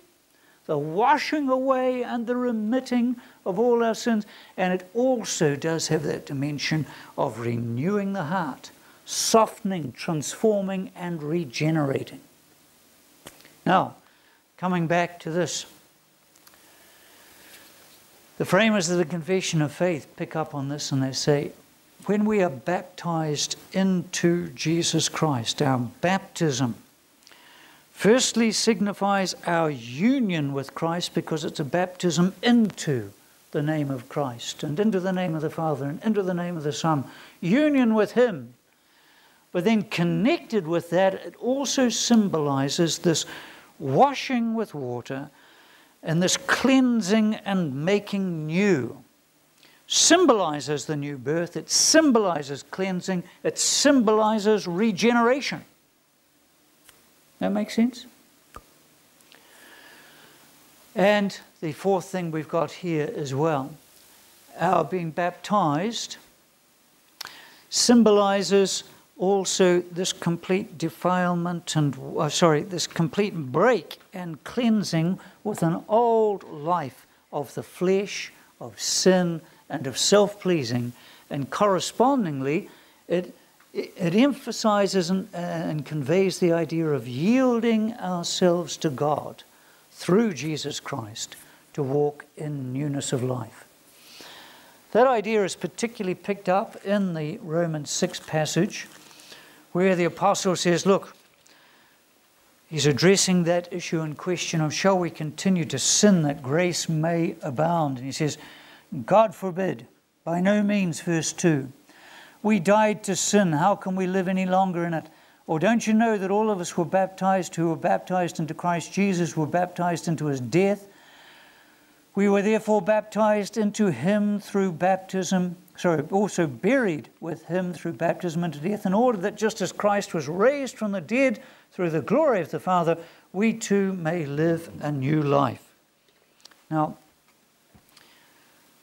S1: the washing away and the remitting of all our sins. And it also does have that dimension of renewing the heart, softening, transforming, and regenerating. Now, coming back to this, the framers of the Confession of Faith pick up on this and they say, when we are baptized into Jesus Christ, our baptism firstly signifies our union with Christ because it's a baptism into the name of Christ and into the name of the Father and into the name of the Son. Union with Him. But then connected with that, it also symbolizes this washing with water and this cleansing and making new. symbolizes the new birth, it symbolizes cleansing, it symbolizes regeneration. That makes sense? And the fourth thing we've got here as well our being baptized symbolizes also this complete defilement and, uh, sorry, this complete break and cleansing with an old life of the flesh, of sin, and of self pleasing. And correspondingly, it, it, emphasizes and, uh, and conveys the idea of yielding ourselves to God through Jesus Christ to walk in newness of life. That idea is particularly picked up in the Romans 6 passage, where the apostle says, Look, he's addressing that issue in question of shall we continue to sin that grace may abound? And he says, God forbid, by no means, verse 2. We died to sin, how can we live any longer in it? Or don't you know that all of us were baptized who were baptized into Christ Jesus, were baptized into his death? We were therefore baptized into him through baptism, sorry, also buried with him through baptism into death, in order that just as Christ was raised from the dead through the glory of the Father, we too may live a new life. Now,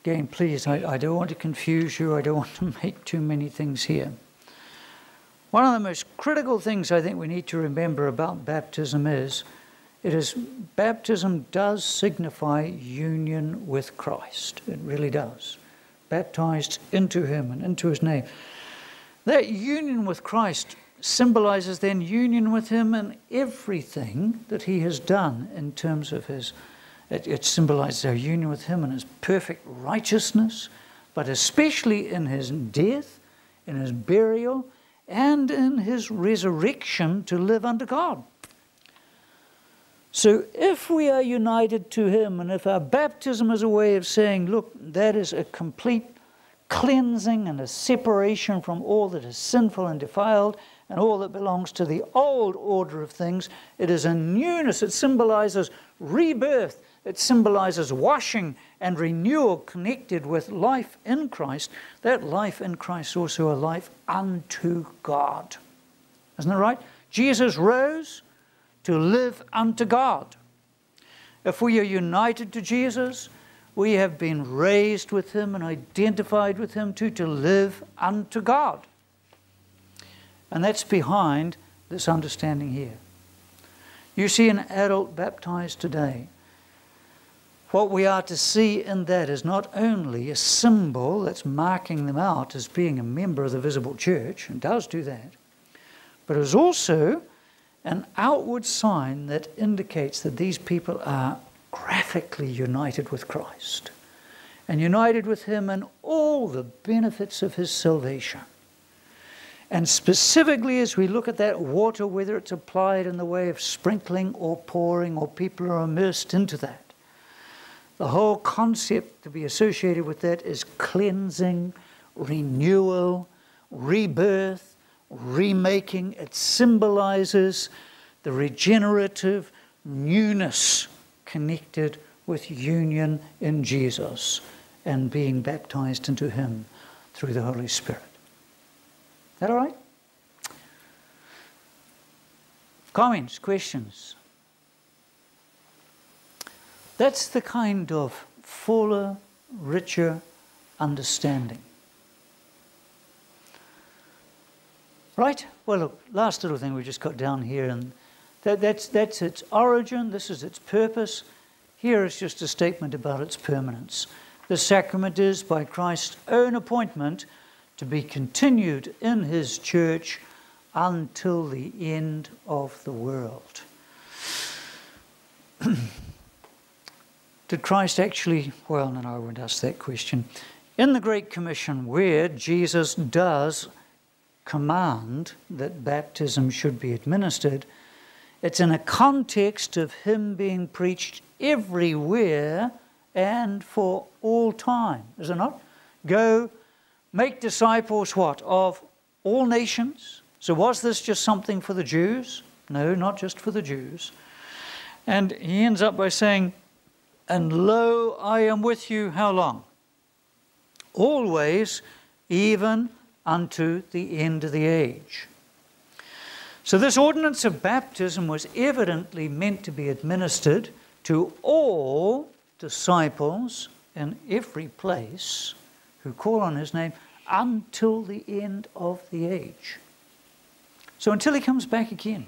S1: again, please, I, I don't want to confuse you, I don't want to make too many things here. One of the most critical things I think we need to remember about baptism is it is baptism does signify union with Christ. It really does. Baptized into him and into his name. That union with Christ symbolizes then union with him and everything that he has done in terms of his it, it symbolizes our union with him and his perfect righteousness, but especially in his death, in his burial, and in his resurrection to live under God. So, if we are united to Him, and if our baptism is a way of saying, look, that is a complete cleansing and a separation from all that is sinful and defiled and all that belongs to the old order of things, it is a newness. It symbolizes rebirth, it symbolizes washing and renewal connected with life in Christ. That life in Christ is also a life unto God. Isn't that right? Jesus rose to live unto God. If we are united to Jesus, we have been raised with Him and identified with Him too to live unto God. And that's behind this understanding here. You see an adult baptized today. What we are to see in that is not only a symbol that's marking them out as being a member of the visible church, and does do that, but is also an outward sign that indicates that these people are graphically united with Christ and united with Him in all the benefits of His salvation. And specifically, as we look at that water, whether it's applied in the way of sprinkling or pouring, or people are immersed into that, the whole concept to be associated with that is cleansing, renewal, rebirth, remaking. It symbolizes the regenerative newness connected with union in Jesus and being baptized into Him through the Holy Spirit. Is that all right? Comments, questions? That's the kind of fuller, richer understanding Right? Well, look, last little thing we just got down here, and that, that's, that's its origin, this is its purpose. Here is just a statement about its permanence. The sacrament is, by Christ's own appointment, to be continued in his church until the end of the world. Did Christ actually, well, no, no, I won't ask that question. In the Great Commission, where Jesus does command that baptism should be administered, it's in a context of Him being preached everywhere and for all time, is it not? Go make disciples what? Of all nations. So was this just something for the Jews? No, not just for the Jews. And he ends up by saying, And lo, I am with you how long? always, even unto the end of the age. So, this ordinance of baptism was evidently meant to be administered to all disciples in every place who call on his name until the end of the age. So, until he comes back again,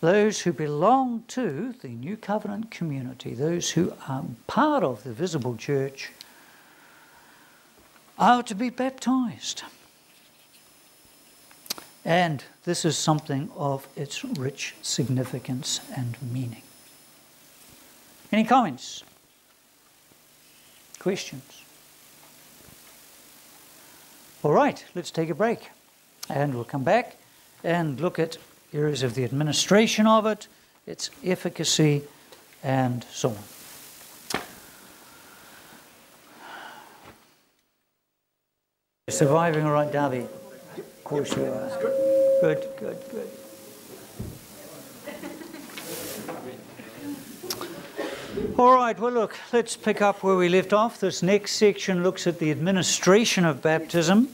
S1: those who belong to the New Covenant community, those who are part of the visible church, are to be baptized. And this is something of its rich significance and meaning. Any comments? Questions? All right, let's take a break. And we'll come back and look at areas of the administration of it, its efficacy, and so on. Surviving all right, Davy? Of course you are. Good, good, good. All right, well, look, let's pick up where we left off. This next section looks at the administration of baptism.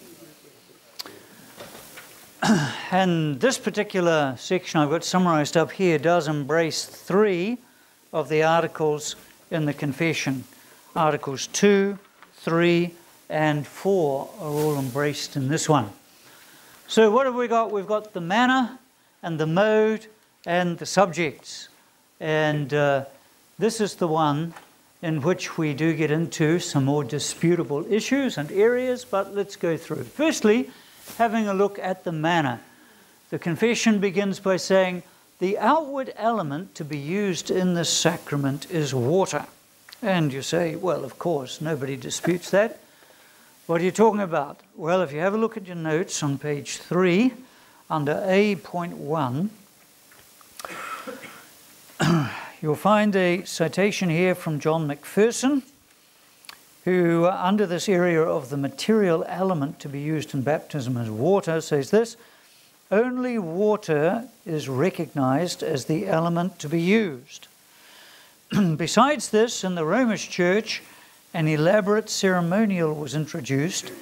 S1: and this particular section I've got summarized up here does embrace three of the articles in the confession. Articles 2, 3, and 4 are all embraced in this one. So, what have we got? We've got the manner and the mode and the subjects. And uh, this is the one in which we do get into some more disputable issues and areas, but let's go through. Firstly, having a look at the manner. The confession begins by saying, The outward element to be used in this sacrament is water. And you say, Well, of course, nobody disputes that. What are you talking about? Well, if you have a look at your notes on page 3, under A.1, you'll find a citation here from John McPherson, who, under this area of the material element to be used in baptism as water, says this only water is recognized as the element to be used. Besides this, in the Romish Church, an elaborate ceremonial was introduced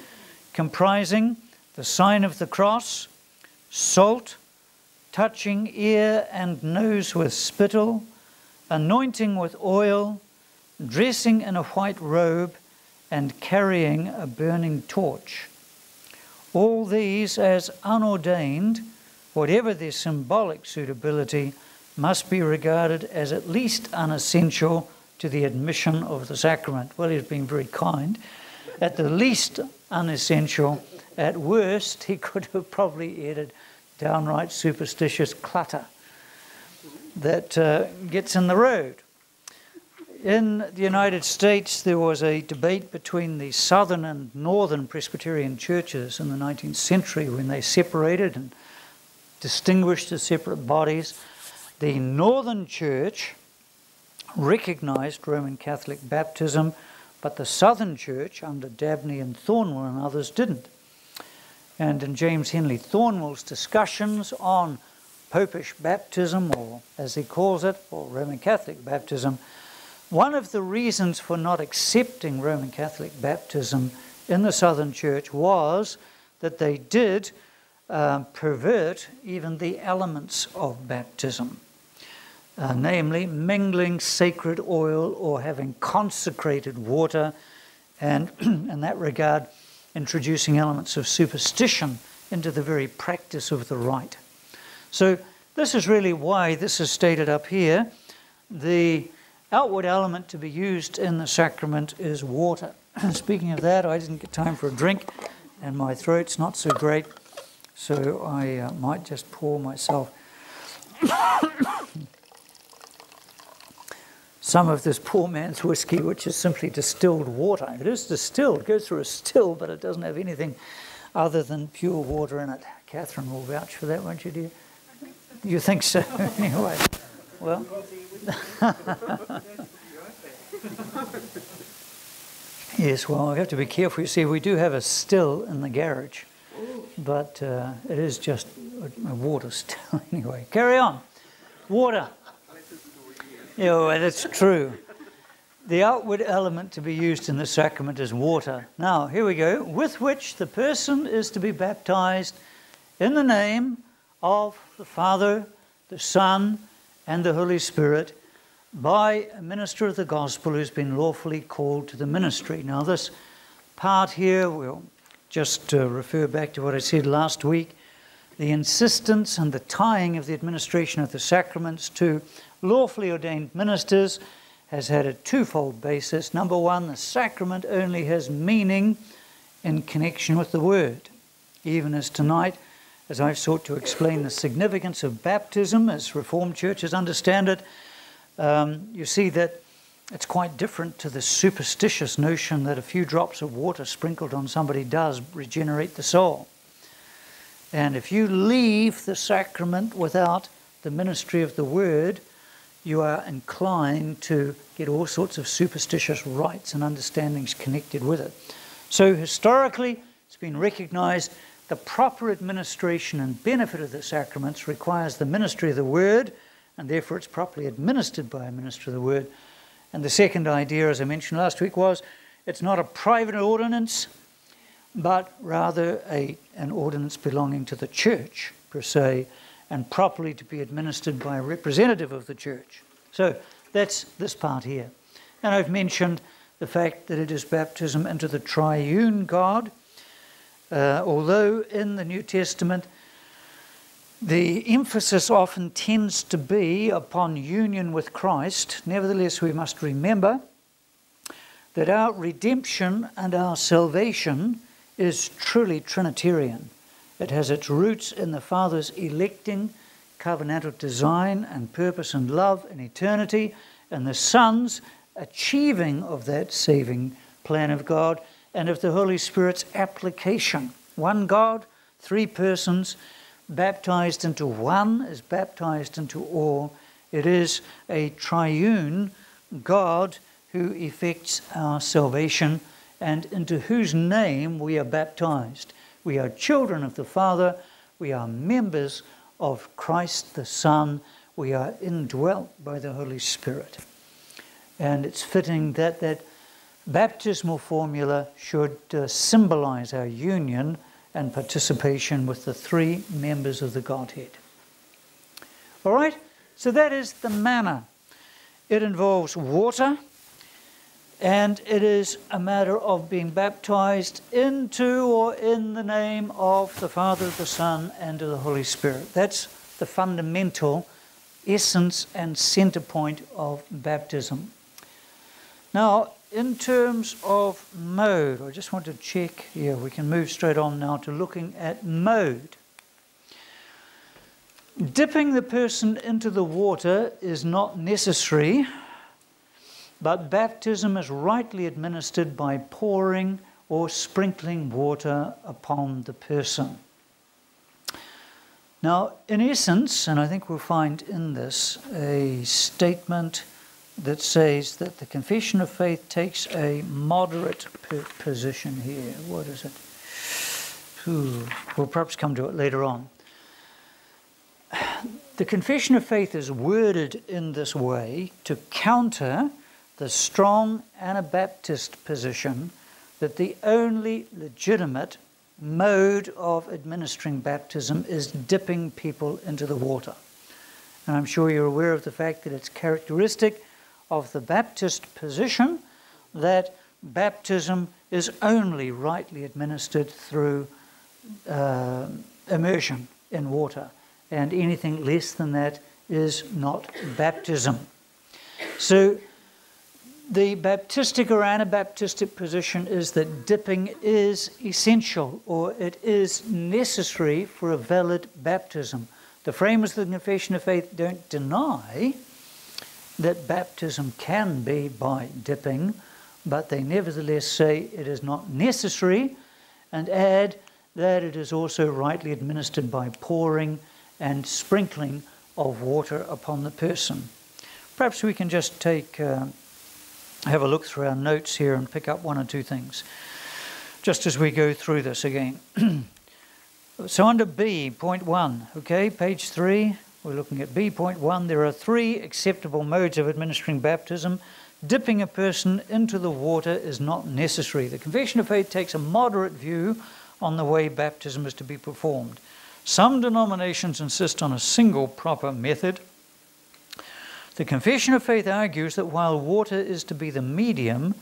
S1: comprising the sign of the cross, salt, touching ear and nose with spittle, anointing with oil, dressing in a white robe, and carrying a burning torch. All these, as unordained, whatever their symbolic suitability, must be regarded as at least unessential to the admission of the sacrament. Well, he's been very kind. At the least unessential, at worst, he could have probably added downright superstitious clutter that uh, gets in the road. In the United States, there was a debate between the southern and northern Presbyterian churches in the 19th century when they separated and distinguished as separate bodies. The northern church recognized Roman Catholic baptism, but the Southern Church, under Dabney and Thornwell and others, didn't. And in James Henley Thornwell's discussions on Popish baptism, or as he calls it, or Roman Catholic baptism, one of the reasons for not accepting Roman Catholic baptism in the Southern Church was that they did uh, pervert even the elements of baptism uh, namely mingling sacred oil or having consecrated water, and in that regard, introducing elements of superstition into the very practice of the rite. So, this is really why this is stated up here. The outward element to be used in the sacrament is water. Speaking of that, I didn't get time for a drink, and my throat's not so great, so I uh, might just pour myself some of this poor man's whiskey, which is simply distilled water. It is distilled, it goes through a still, but it doesn't have anything other than pure water in it. Catherine will vouch for that, won't you, dear? You think so? anyway, well. yes, well, we have to be careful. You see, we do have a still in the garage, but uh, it is just a water still anyway. Carry on. Water. Yeah, that's true. the outward element to be used in the sacrament is water. Now, here we go. With which the person is to be baptized in the name of the Father, the Son, and the Holy Spirit by a minister of the gospel who's been lawfully called to the ministry. Now, this part here, we'll just uh, refer back to what I said last week. The insistence and the tying of the administration of the sacraments to lawfully ordained ministers has had a twofold basis. Number one, the sacrament only has meaning in connection with the word. Even as tonight, as I've sought to explain the significance of baptism as Reformed churches understand it, um, you see that it's quite different to the superstitious notion that a few drops of water sprinkled on somebody does regenerate the soul. And if you leave the sacrament without the ministry of the word, you are inclined to get all sorts of superstitious rites and understandings connected with it. So, historically, it's been recognized the proper administration and benefit of the sacraments requires the ministry of the word, and therefore it's properly administered by a minister of the word. And the second idea, as I mentioned last week, was it's not a private ordinance, but rather a, an ordinance belonging to the church, per se, and properly to be administered by a representative of the church. So that's this part here. And I've mentioned the fact that it is baptism into the triune God. Uh, although in the New Testament, the emphasis often tends to be upon union with Christ, nevertheless, we must remember that our redemption and our salvation is truly Trinitarian. It has its roots in the Father's electing, covenantal design and purpose and love in eternity, and the Son's achieving of that saving plan of God and of the Holy Spirit's application. One God, three persons, baptized into one is baptized into all. It is a triune God who effects our salvation and into whose name we are baptized. We are children of the Father. We are members of Christ the Son. We are indwelt by the Holy Spirit. And it's fitting that that baptismal formula should uh, symbolize our union and participation with the three members of the Godhead. All right? So that is the manner. It involves water and it is a matter of being baptized into or in the name of the Father, the Son, and of the Holy Spirit. That's the fundamental essence and center point of baptism. Now, in terms of mode, I just want to check here, we can move straight on now to looking at mode. Dipping the person into the water is not necessary but baptism is rightly administered by pouring or sprinkling water upon the person. Now, in essence, and I think we'll find in this a statement that says that the confession of faith takes a moderate position here. What is it? Ooh, we'll perhaps come to it later on. The confession of faith is worded in this way to counter the strong Anabaptist position that the only legitimate mode of administering baptism is dipping people into the water. And I'm sure you're aware of the fact that it's characteristic of the Baptist position that baptism is only rightly administered through uh, immersion in water, and anything less than that is not baptism. So the Baptistic or Anabaptistic position is that dipping is essential or it is necessary for a valid baptism. The framers of the Confession of Faith don't deny that baptism can be by dipping, but they nevertheless say it is not necessary and add that it is also rightly administered by pouring and sprinkling of water upon the person. Perhaps we can just take. Uh, have a look through our notes here and pick up one or two things just as we go through this again. so, under B, point one, okay, page three, we're looking at B, point one. There are three acceptable modes of administering baptism dipping a person into the water is not necessary. The Confession of Faith takes a moderate view on the way baptism is to be performed. Some denominations insist on a single proper method. The Confession of Faith argues that while water is to be the medium,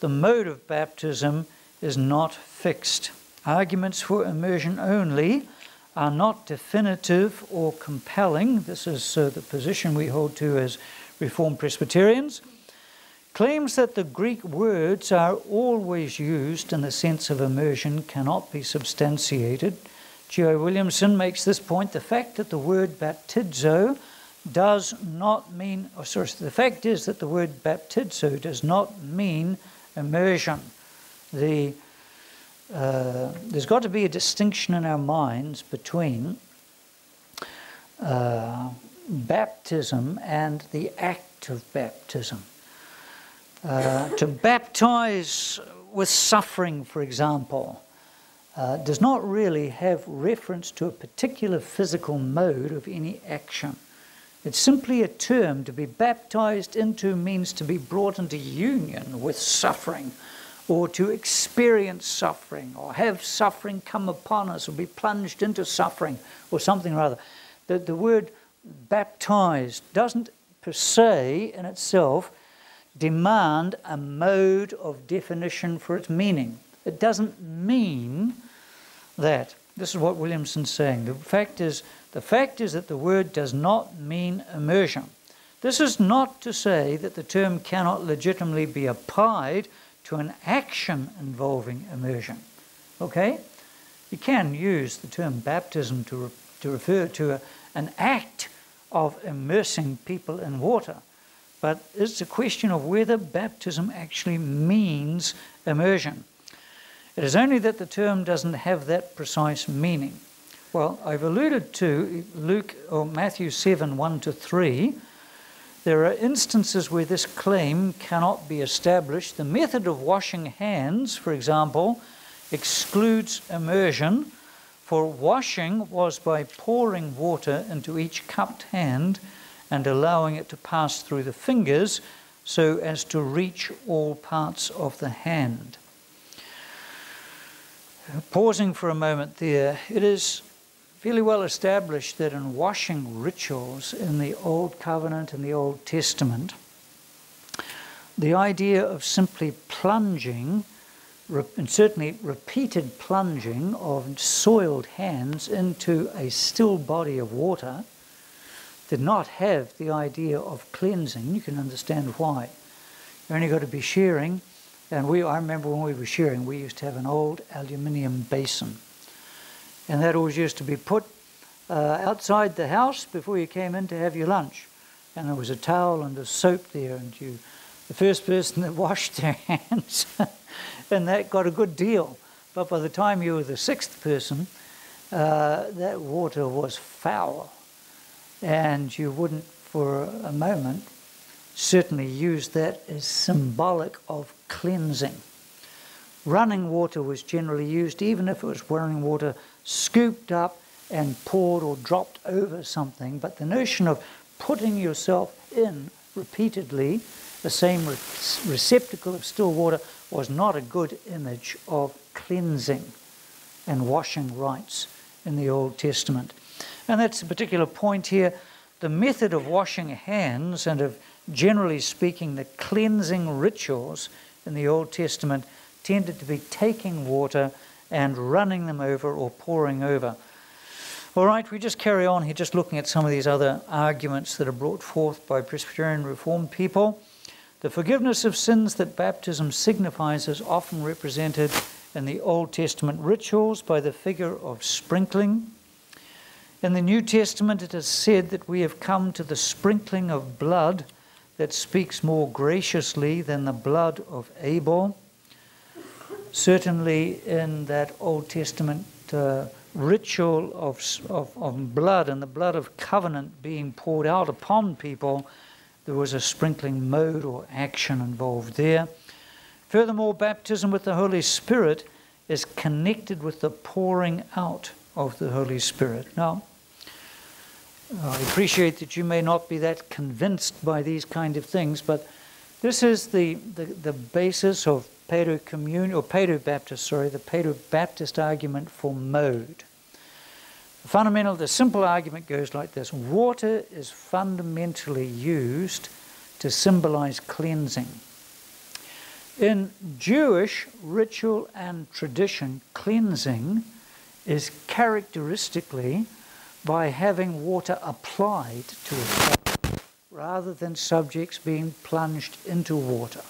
S1: the mode of baptism is not fixed. Arguments for immersion only are not definitive or compelling. This is uh, the position we hold to as Reformed Presbyterians. Claims that the Greek words are always used in the sense of immersion cannot be substantiated. G.I. Williamson makes this point the fact that the word baptizo does not mean, or sorry, the fact is that the word baptizo does not mean immersion. The, uh, there's got to be a distinction in our minds between uh, baptism and the act of baptism. Uh, to baptize with suffering, for example, uh, does not really have reference to a particular physical mode of any action. It's simply a term. To be baptized into means to be brought into union with suffering, or to experience suffering, or have suffering come upon us, or be plunged into suffering, or something or other. The, the word baptized doesn't per se in itself demand a mode of definition for its meaning. It doesn't mean that. This is what Williamson's saying. The fact is, the fact is that the word does not mean immersion. This is not to say that the term cannot legitimately be applied to an action involving immersion. Okay? You can use the term baptism to, re- to refer to a, an act of immersing people in water. But it's a question of whether baptism actually means immersion. It is only that the term doesn't have that precise meaning. Well, I've alluded to Luke or Matthew 7 1 to 3. There are instances where this claim cannot be established. The method of washing hands, for example, excludes immersion, for washing was by pouring water into each cupped hand and allowing it to pass through the fingers so as to reach all parts of the hand. Pausing for a moment there, it is fairly well established that in washing rituals in the Old Covenant and the Old Testament, the idea of simply plunging, and certainly repeated plunging of soiled hands into a still body of water, did not have the idea of cleansing. You can understand why. You only got to be shearing and we, I remember when we were shearing, we used to have an old aluminium basin. And that always used to be put uh, outside the house before you came in to have your lunch. And there was a towel and a soap there, and you, the first person that washed their hands, and that got a good deal. But by the time you were the sixth person, uh, that water was foul. And you wouldn't, for a moment, certainly use that as symbolic of cleansing. Running water was generally used, even if it was running water scooped up and poured or dropped over something. But the notion of putting yourself in repeatedly the same receptacle of still water was not a good image of cleansing and washing rites in the Old Testament. And that's a particular point here. The method of washing hands and of generally speaking, the cleansing rituals in the Old Testament tended to be taking water and running them over or pouring over. All right, we just carry on here, just looking at some of these other arguments that are brought forth by Presbyterian Reformed people. The forgiveness of sins that baptism signifies is often represented in the Old Testament rituals by the figure of sprinkling. In the New Testament, it is said that we have come to the sprinkling of blood that speaks more graciously than the blood of Abel. Certainly, in that Old Testament uh, ritual of, of, of blood and the blood of covenant being poured out upon people, there was a sprinkling mode or action involved there. Furthermore, baptism with the Holy Spirit is connected with the pouring out of the Holy Spirit. Now, I appreciate that you may not be that convinced by these kind of things, but This is the, the, the basis of Paedo communion or Paedo Baptist, sorry, the Paedo Baptist argument for mode. The fundamental, the simple argument goes like this water is fundamentally used to symbolize cleansing. In Jewish ritual and tradition, cleansing is characteristically by having water applied to a rather than subjects being plunged into water.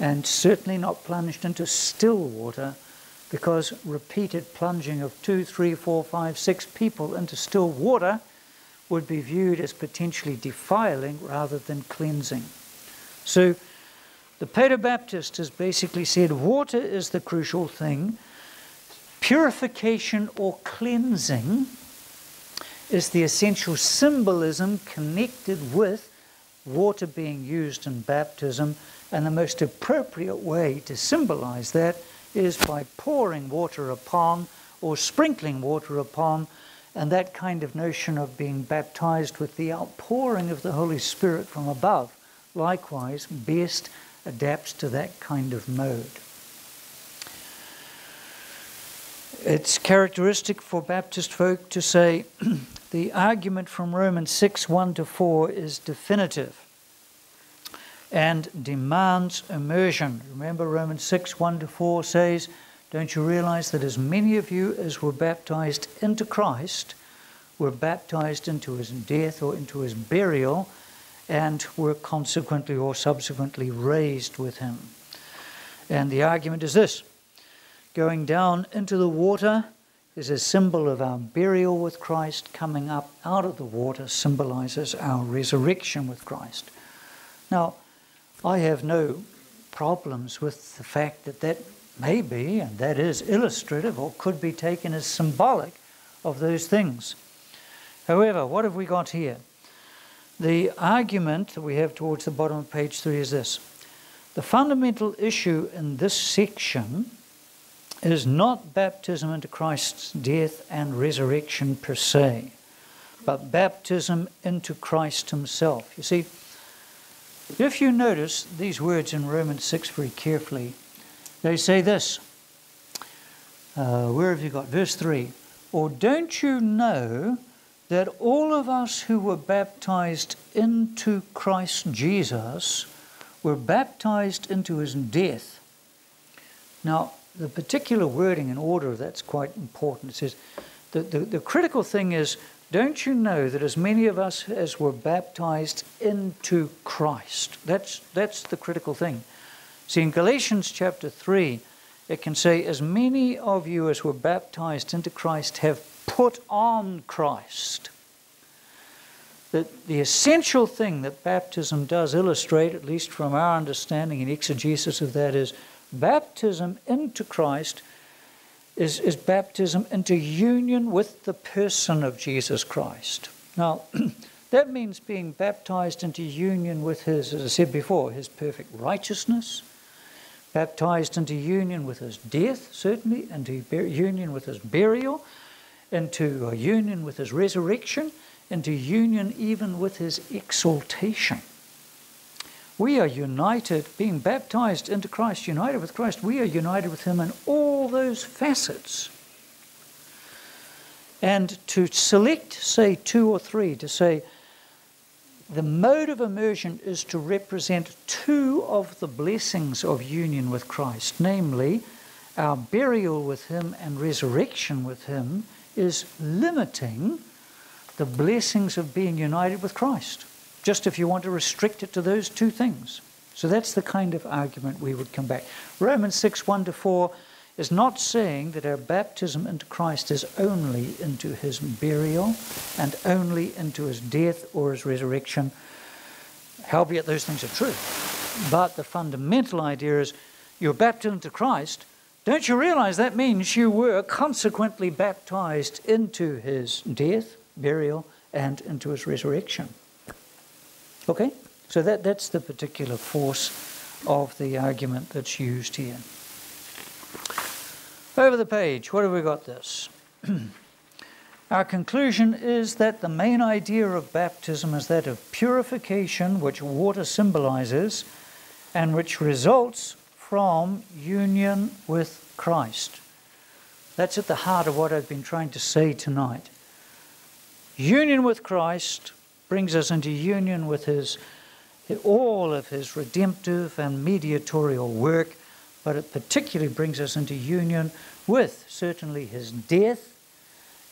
S1: And certainly not plunged into still water because repeated plunging of two, three, four, five, six people into still water would be viewed as potentially defiling rather than cleansing. So the Paedobaptist has basically said water is the crucial thing. Purification or cleansing is the essential symbolism connected with water being used in baptism, and the most appropriate way to symbolize that is by pouring water upon or sprinkling water upon, and that kind of notion of being baptized with the outpouring of the Holy Spirit from above, likewise, best adapts to that kind of mode. It's characteristic for Baptist folk to say the argument from Romans 6 1 to 4 is definitive and demands immersion. Remember, Romans 6 1 to 4 says, Don't you realize that as many of you as were baptized into Christ were baptized into his death or into his burial and were consequently or subsequently raised with him? And the argument is this going down into the water is a symbol of our burial with Christ, coming up out of the water symbolizes our resurrection with Christ. Now, I have no problems with the fact that that may be, and that is illustrative or could be taken as symbolic of those things. However, what have we got here? The argument that we have towards the bottom of page three is this the fundamental issue in this section is not baptism into Christ's death and resurrection per se, but baptism into Christ Himself. You see, if you notice these words in Romans 6 very carefully, they say this. Uh, where have you got? Verse 3. Or don't you know that all of us who were baptized into Christ Jesus were baptized into his death? Now, the particular wording and order of that's quite important. It says the, the, the critical thing is don't you know that as many of us as were baptized into Christ? That's, that's the critical thing. See, in Galatians chapter 3, it can say, As many of you as were baptized into Christ have put on Christ. That the essential thing that baptism does illustrate, at least from our understanding and exegesis of that, is baptism into Christ is, is baptism into union with the person of Jesus Christ. Now, that means being baptized into union with his, as I said before, his perfect righteousness, baptized into union with his death, certainly, into union with his burial, into union with his resurrection, into union even with his exaltation. We are united, being baptized into Christ, united with Christ, we are united with Him in all those facets. And to select, say, two or three, to say the mode of immersion is to represent two of the blessings of union with Christ, namely, our burial with Him and resurrection with Him is limiting the blessings of being united with Christ just if you want to restrict it to those two things. So that's the kind of argument we would come back. Romans 6 1 to 4 is not saying that our baptism into Christ is only into his burial and only into his death or his resurrection. Howbeit, those things are true. But the fundamental idea is you're baptized into Christ. Don't you realize that means you were consequently baptized into his death, burial, and into his resurrection? Okay? So that, that's the particular force of the argument that's used here. Over the page, what have we got this? Our conclusion is that the main idea of baptism is that of purification, which water symbolizes, and which results from union with Christ. That's at the heart of what I've been trying to say tonight. Union with Christ brings us into union with his all of his redemptive and mediatorial work, but it particularly brings us into union with certainly his death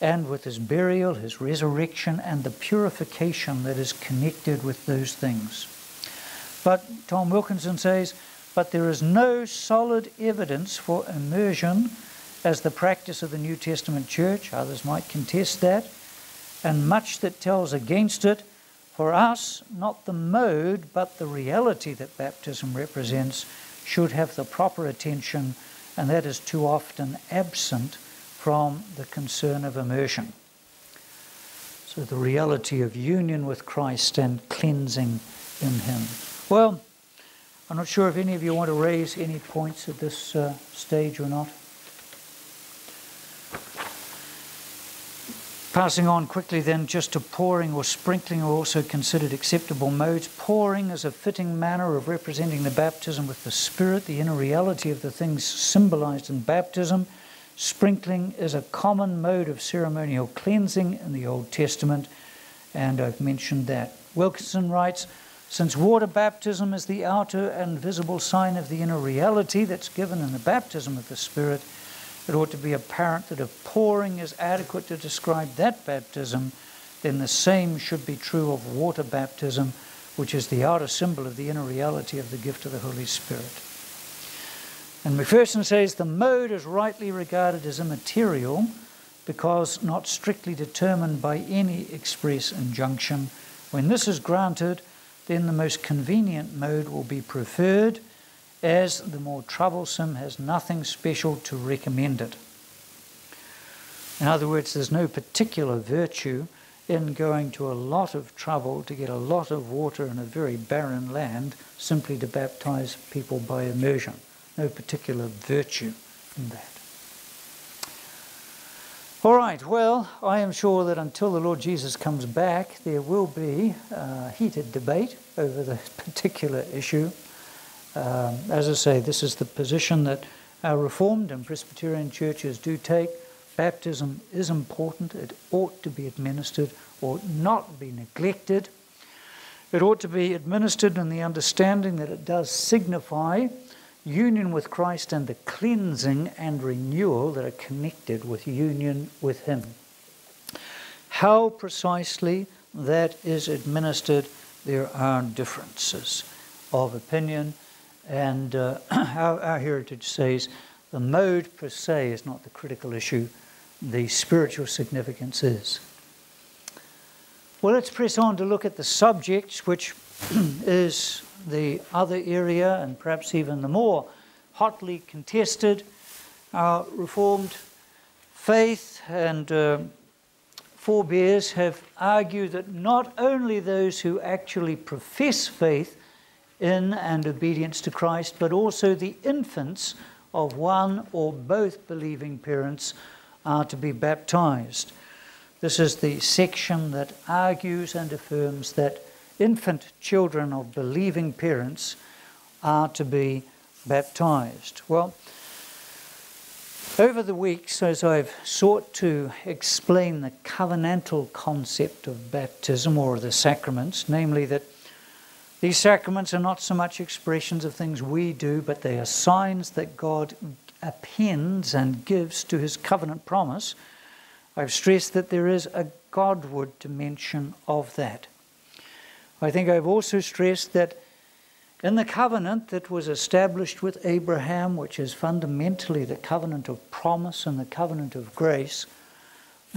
S1: and with his burial, his resurrection, and the purification that is connected with those things. But Tom Wilkinson says, but there is no solid evidence for immersion as the practice of the New Testament church. Others might contest that. And much that tells against it. For us, not the mode, but the reality that baptism represents should have the proper attention, and that is too often absent from the concern of immersion. So, the reality of union with Christ and cleansing in Him. Well, I'm not sure if any of you want to raise any points at this uh, stage or not. Passing on quickly then, just to pouring or sprinkling are also considered acceptable modes. Pouring is a fitting manner of representing the baptism with the Spirit, the inner reality of the things symbolized in baptism. Sprinkling is a common mode of ceremonial cleansing in the Old Testament, and I've mentioned that. Wilkinson writes, since water baptism is the outer and visible sign of the inner reality that's given in the baptism of the Spirit, it ought to be apparent that if pouring is adequate to describe that baptism, then the same should be true of water baptism, which is the outer symbol of the inner reality of the gift of the Holy Spirit. And Macpherson says the mode is rightly regarded as immaterial because not strictly determined by any express injunction. When this is granted, then the most convenient mode will be preferred, as the more troublesome has nothing special to recommend it. In other words, there's no particular virtue in going to a lot of trouble to get a lot of water in a very barren land simply to baptize people by immersion. No particular virtue in that. All right, well, I am sure that until the Lord Jesus comes back, there will be uh, heated debate over this particular issue. Um, as I say, this is the position that our Reformed and Presbyterian churches do take. Baptism is important, it ought to be administered, ought not be neglected. It ought to be administered in the understanding that it does signify union with Christ and the cleansing and renewal that are connected with union with Him. How precisely that is administered, there are differences of opinion, and uh, our, our heritage says the mode per se is not the critical issue, the spiritual significance is. Well, let's press on to look at the subject, which is the other area, and perhaps even the more hotly contested, our Reformed faith and uh, forebears have argued that not only those who actually profess faith in and obedience to Christ, but also the infants of one or both believing parents are to be baptized. This is the section that argues and affirms that infant children of believing parents are to be baptized. Well, over the weeks, as I've sought to explain the covenantal concept of baptism or the sacraments, namely that these sacraments are not so much expressions of things we do, but they are signs that God appends and gives to his covenant promise, I've stressed that there is a Godward dimension of that. I think I've also stressed that in the covenant that was established with Abraham, which is fundamentally the covenant of promise and the covenant of grace,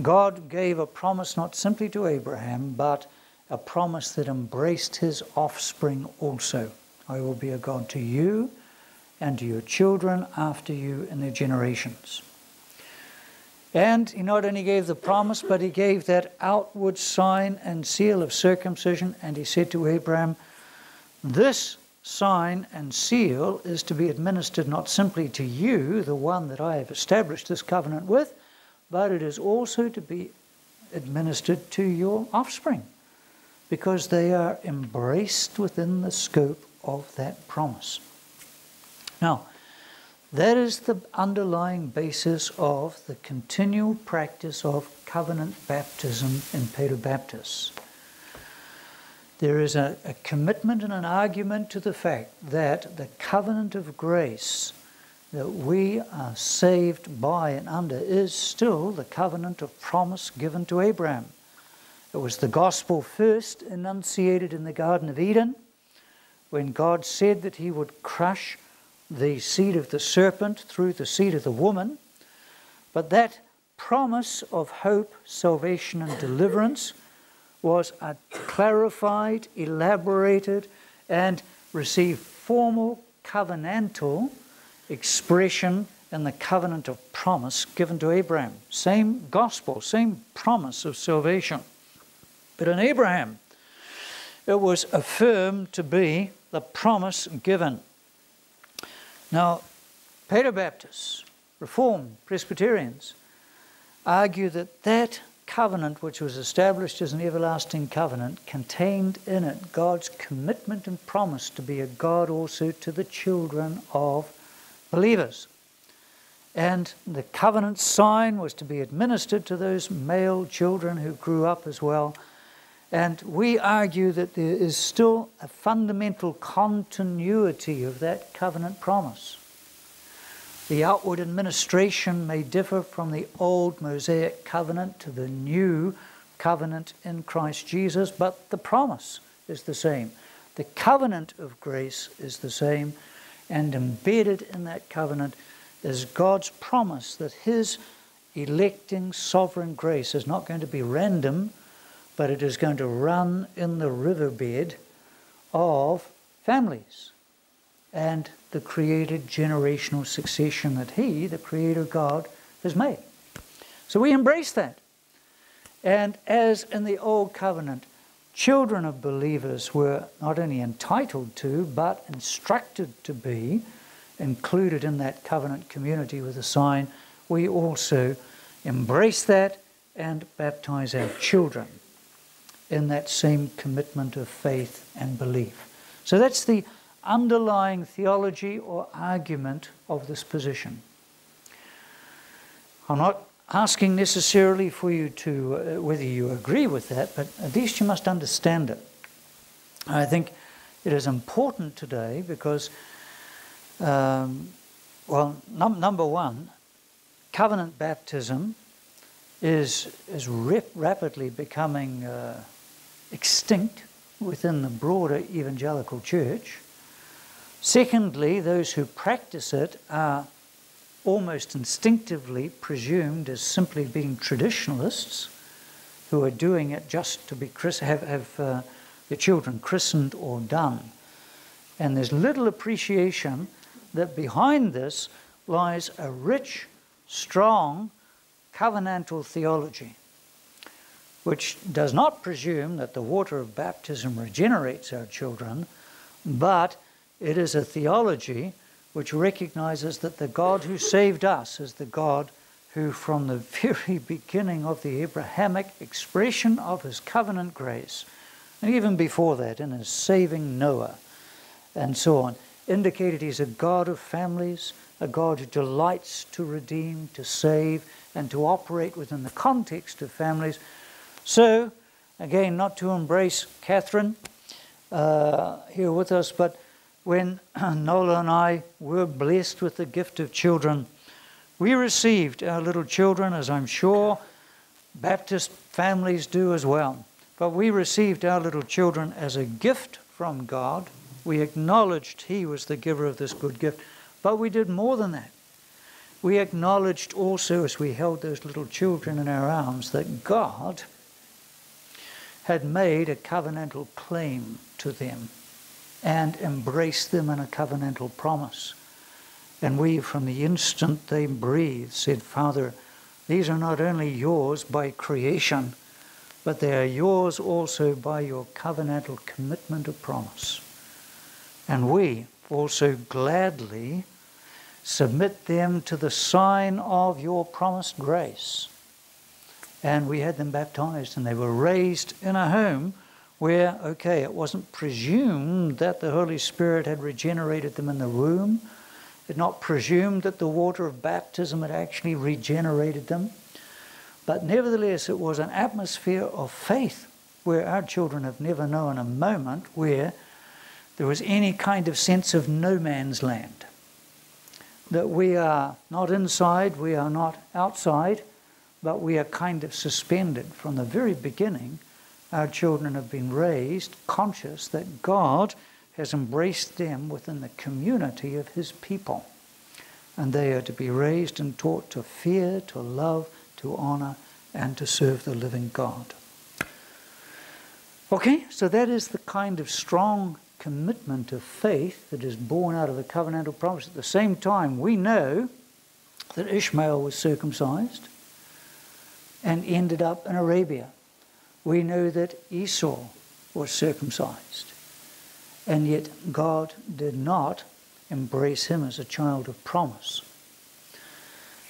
S1: God gave a promise not simply to Abraham, but a promise that embraced his offspring also. I will be a God to you and to your children after you in their generations. And he not only gave the promise, but he gave that outward sign and seal of circumcision. And he said to Abraham, This sign and seal is to be administered not simply to you, the one that I have established this covenant with, but it is also to be administered to your offspring, because they are embraced within the scope of that promise. Now, that is the underlying basis of the continual practice of covenant baptism in Paedobaptists. There is a, a, commitment and an argument to the fact that the covenant of grace that we are saved by and under is still the covenant of promise given to Abraham. It was the gospel first enunciated in the Garden of Eden when God said that he would crush the seed of the serpent through the seed of the woman. But that promise of hope, salvation, and deliverance was clarified, elaborated, and received formal covenantal expression in the covenant of promise given to Abraham. Same gospel, same promise of salvation. But in Abraham, it was affirmed to be the promise given. Now, Peter Paedobaptists, Reformed, Presbyterians argue that that covenant, which was established as an everlasting covenant, contained in it God's commitment and promise to be a God also to the children of believers. And the covenant sign was to be administered to those male children who grew up as well and we argue that there is still a fundamental continuity of that covenant promise. The outward administration may differ from the old Mosaic covenant to the new covenant in Christ Jesus, but the promise is the same. The covenant of grace is the same, and embedded in that covenant is God's promise that His electing sovereign grace is not going to be random but it is going to run in the riverbed of families and the created generational succession that He, the Creator God, has made. So we embrace that. And as in the Old Covenant, children of believers were not only entitled to, but instructed to be included in that covenant community with a sign, we also embrace that and baptize our children in that same commitment of faith and belief. So that's the underlying theology or argument of this position. I'm not asking necessarily for you to, uh, whether you agree with that, but at least you must understand it. I think it is important today because, um, well, num- number one, covenant baptism is, is rapidly becoming. Uh, extinct within the broader evangelical church. Secondly, those who practice it are almost instinctively presumed as simply being traditionalists who are doing it just to be have, have uh, the children christened or done. And there's little appreciation that behind this lies a rich, strong covenantal theology which does not presume that the water of baptism regenerates our children, but it is a theology which recognizes that the God who saved us is the God who, from the very beginning of the Abrahamic expression of his covenant grace, and even before that, in his saving Noah and so on, indicated he's a God of families, a God who delights to redeem, to save, and to operate within the context of families so, again, not to embrace Catherine uh, here with us, but when Nola and I were blessed with the gift of children, we received our little children, as I'm sure Baptist families do as well. But we received our little children as a gift from God. We acknowledged He was the giver of this good gift. But we did more than that. We acknowledged also, as we held those little children in our arms, that God had made a covenantal claim to them and embraced them in a covenantal promise. And we, from the instant they breathed, said, Father, these are not only yours by creation, but they are yours also by your covenantal commitment of promise. And we also gladly submit them to the sign of your promised grace and we had them baptized, and they were raised in a home where, okay, it wasn't presumed that the Holy Spirit had regenerated them in the womb, it not presumed that the water of baptism had actually regenerated them, but nevertheless, it was an atmosphere of faith where our children have never known a moment where there was any kind of sense of no man's land. That we are not inside, we are not outside, but we are kind of suspended. From the very beginning, our children have been raised conscious that God has embraced them within the community of His people. And they are to be raised and taught to fear, to love, to honor, and to serve the living God. Okay, so that is the kind of strong commitment of faith that is born out of the covenantal promise. At the same time, we know that Ishmael was circumcised and ended up in Arabia. We know that Esau was circumcised, and yet God did not embrace him as a child of promise.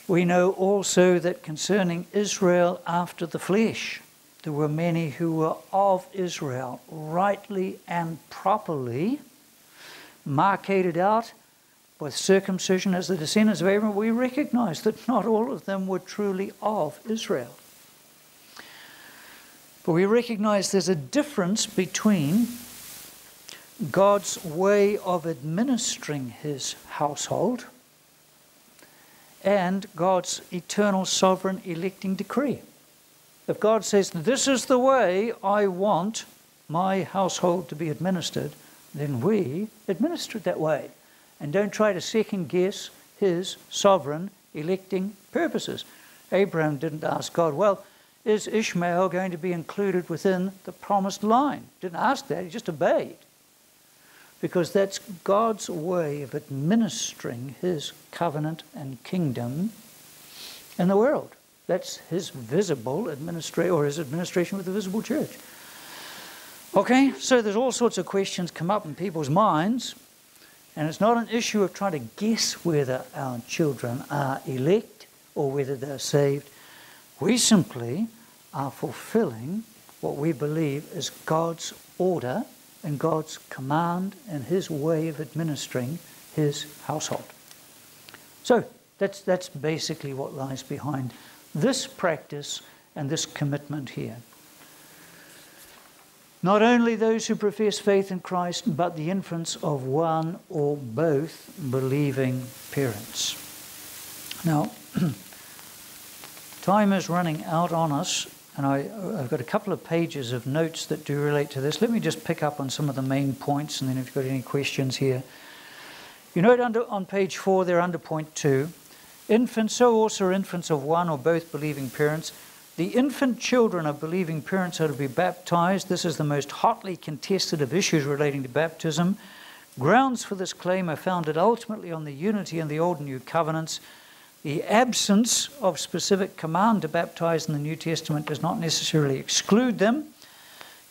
S1: We know also that concerning Israel after the flesh, there were many who were of Israel, rightly and properly marcated out with circumcision as the descendants of Abraham. We recognize that not all of them were truly of Israel. But we recognize there's a difference between God's way of administering his household and God's eternal sovereign electing decree. If God says, This is the way I want my household to be administered, then we administer it that way. And don't try to second guess his sovereign electing purposes. Abraham didn't ask God, Well, is Ishmael going to be included within the promised line? Didn't ask that, he just obeyed. Because that's God's way of administering his covenant and kingdom in the world. That's his visible administration, or his administration with the visible church. Okay, so there's all sorts of questions come up in people's minds, and it's not an issue of trying to guess whether our children are elect or whether they're saved. We simply are fulfilling what we believe is God's order and God's command and His way of administering His household. So that's, that's basically what lies behind this practice and this commitment here. Not only those who profess faith in Christ, but the infants of one or both believing parents. Now, time is running out on us, and I, have got a couple of pages of notes that do relate to this. Let me just pick up on some of the main points, and then if you've got any questions here. You note under, on page four, they're under point two. Infants, so also infants of one or both believing parents. The infant children of believing parents are to be baptized. This is the most hotly contested of issues relating to baptism. Grounds for this claim are founded ultimately on the unity in the Old and New covenants. The absence of specific command to baptize in the New Testament does not necessarily exclude them.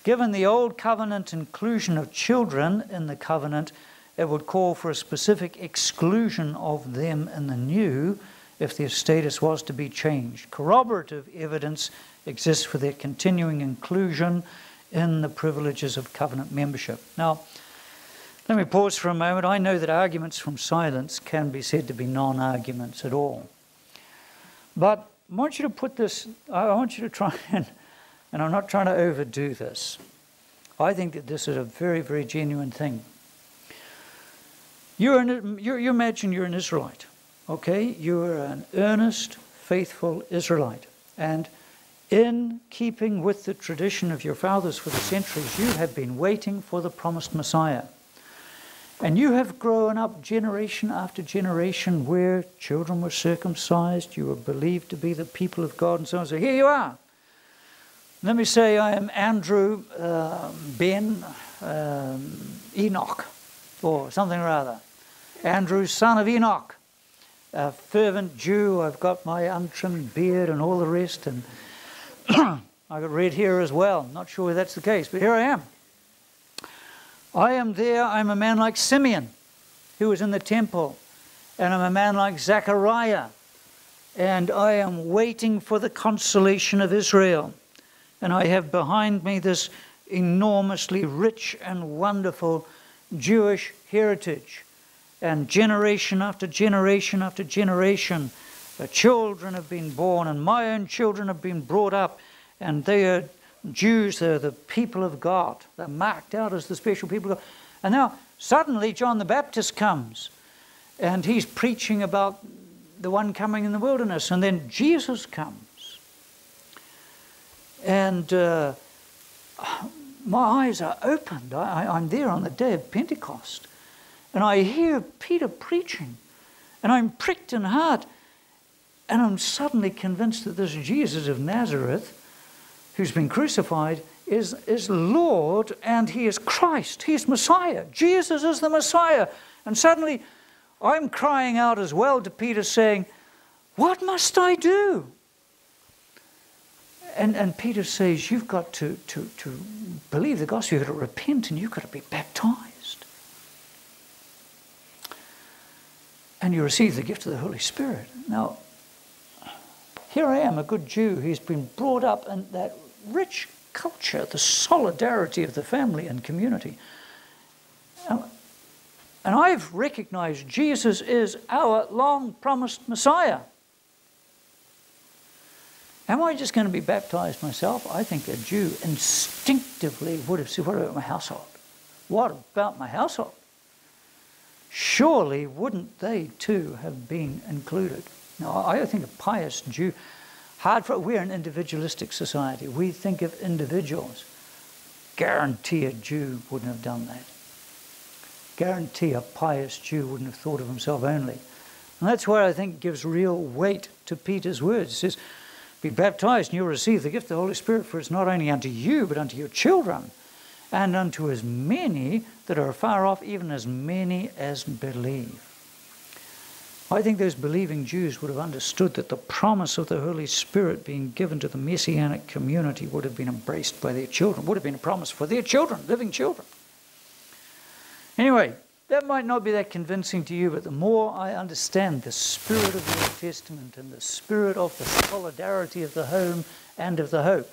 S1: Given the Old Covenant inclusion of children in the covenant, it would call for a specific exclusion of them in the new if their status was to be changed. Corroborative evidence exists for their continuing inclusion in the privileges of covenant membership. Now, let me pause for a moment. I know that arguments from silence can be said to be non arguments at all. But I want you to put this, I want you to try and, and I'm not trying to overdo this. I think that this is a very, very genuine thing. You're an, you're, you imagine you're an Israelite, okay? You're an earnest, faithful Israelite. And in keeping with the tradition of your fathers for the centuries, you have been waiting for the promised Messiah. And you have grown up generation after generation where children were circumcised, you were believed to be the people of God, and so on. So here you are. Let me say I am Andrew uh, Ben um, Enoch, or something or other. Andrew, son of Enoch, a fervent Jew. I've got my untrimmed beard and all the rest, and I've got red hair as well. Not sure if that's the case, but here I am. I am there. I'm a man like Simeon, who was in the temple, and I'm a man like Zechariah, and I am waiting for the consolation of Israel. And I have behind me this enormously rich and wonderful Jewish heritage. And generation after generation after generation, the children have been born, and my own children have been brought up, and they are Jews, they're the people of God. They're marked out as the special people of God. And now, suddenly, John the Baptist comes, and he's preaching about the one coming in the wilderness, and then Jesus comes. And uh, my eyes are opened. I, I'm there on the day of Pentecost. And I hear Peter preaching. And I'm pricked in heart. And I'm suddenly convinced that this Jesus of Nazareth, who's been crucified, is, is Lord and he is Christ. He's Messiah. Jesus is the Messiah. And suddenly I'm crying out as well to Peter, saying, What must I do? And, and Peter says, You've got to, to, to believe the gospel, you've got to repent, and you've got to be baptized. And you receive the gift of the Holy Spirit. Now, here I am, a good Jew who's been brought up in that rich culture, the solidarity of the family and community. And I've recognized Jesus is our long promised Messiah. Am I just going to be baptized myself? I think a Jew instinctively would have said, What about my household? What about my household? Surely wouldn't they too have been included? Now, I think a pious Jew, hard for we're an individualistic society. We think of individuals. Guarantee a Jew wouldn't have done that. Guarantee a pious Jew wouldn't have thought of himself only. And that's where I think gives real weight to Peter's words. He says, be baptized, and you'll receive the gift of the Holy Spirit, for it's not only unto you, but unto your children, and unto as many that are far off, even as many as believe. I think those believing Jews would have understood that the promise of the Holy Spirit being given to the Messianic community would have been embraced by their children, would have been a promise for their children, living children. Anyway, that might not be that convincing to you, but the more I understand the spirit of the Old Testament and the spirit of the solidarity of the home and of the hope,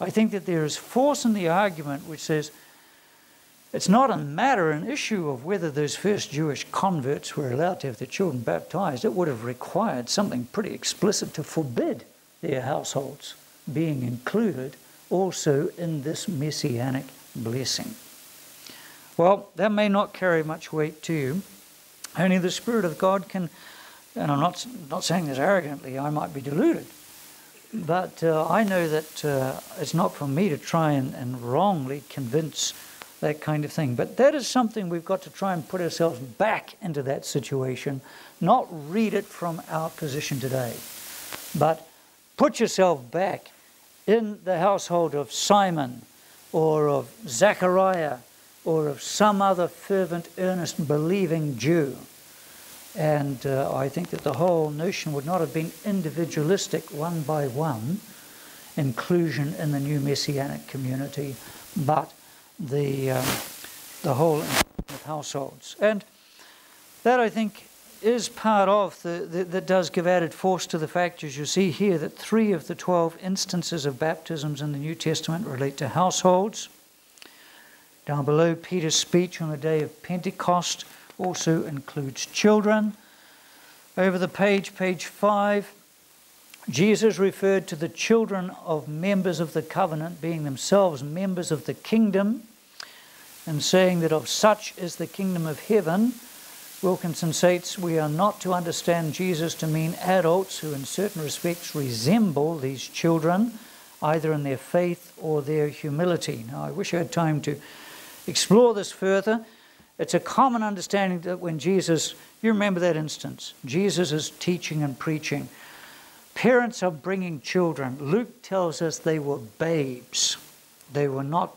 S1: I think that there is force in the argument which says it's not a matter, an issue of whether those first Jewish converts were allowed to have their children baptized. It would have required something pretty explicit to forbid their households being included also in this messianic blessing. Well, that may not carry much weight to you. Only the Spirit of God can, and I'm not, not saying this arrogantly, I might be deluded, but uh, I know that uh, it's not for me to try and, and wrongly convince that kind of thing. But that is something we've got to try and put ourselves back into that situation, not read it from our position today, but put yourself back in the household of Simon or of Zechariah or of some other fervent, earnest, believing Jew. And uh, I think that the whole notion would not have been individualistic, one by one, inclusion in the new messianic community, but the, um, the whole of households. And that, I think, is part of the, the, that does give added force to the fact, as you see here, that three of the 12 instances of baptisms in the New Testament relate to households. Down below, Peter's speech on the day of Pentecost also includes children. Over the page, page 5, Jesus referred to the children of members of the covenant being themselves members of the kingdom and saying that of such is the kingdom of heaven. Williamson states we are not to understand Jesus to mean adults who, in certain respects, resemble these children, either in their faith or their humility. Now, I wish I had time to explore this further, it's a common understanding that when Jesus, you remember that instance, Jesus is teaching and preaching. Parents are bringing children. Luke tells us they were babes. They were not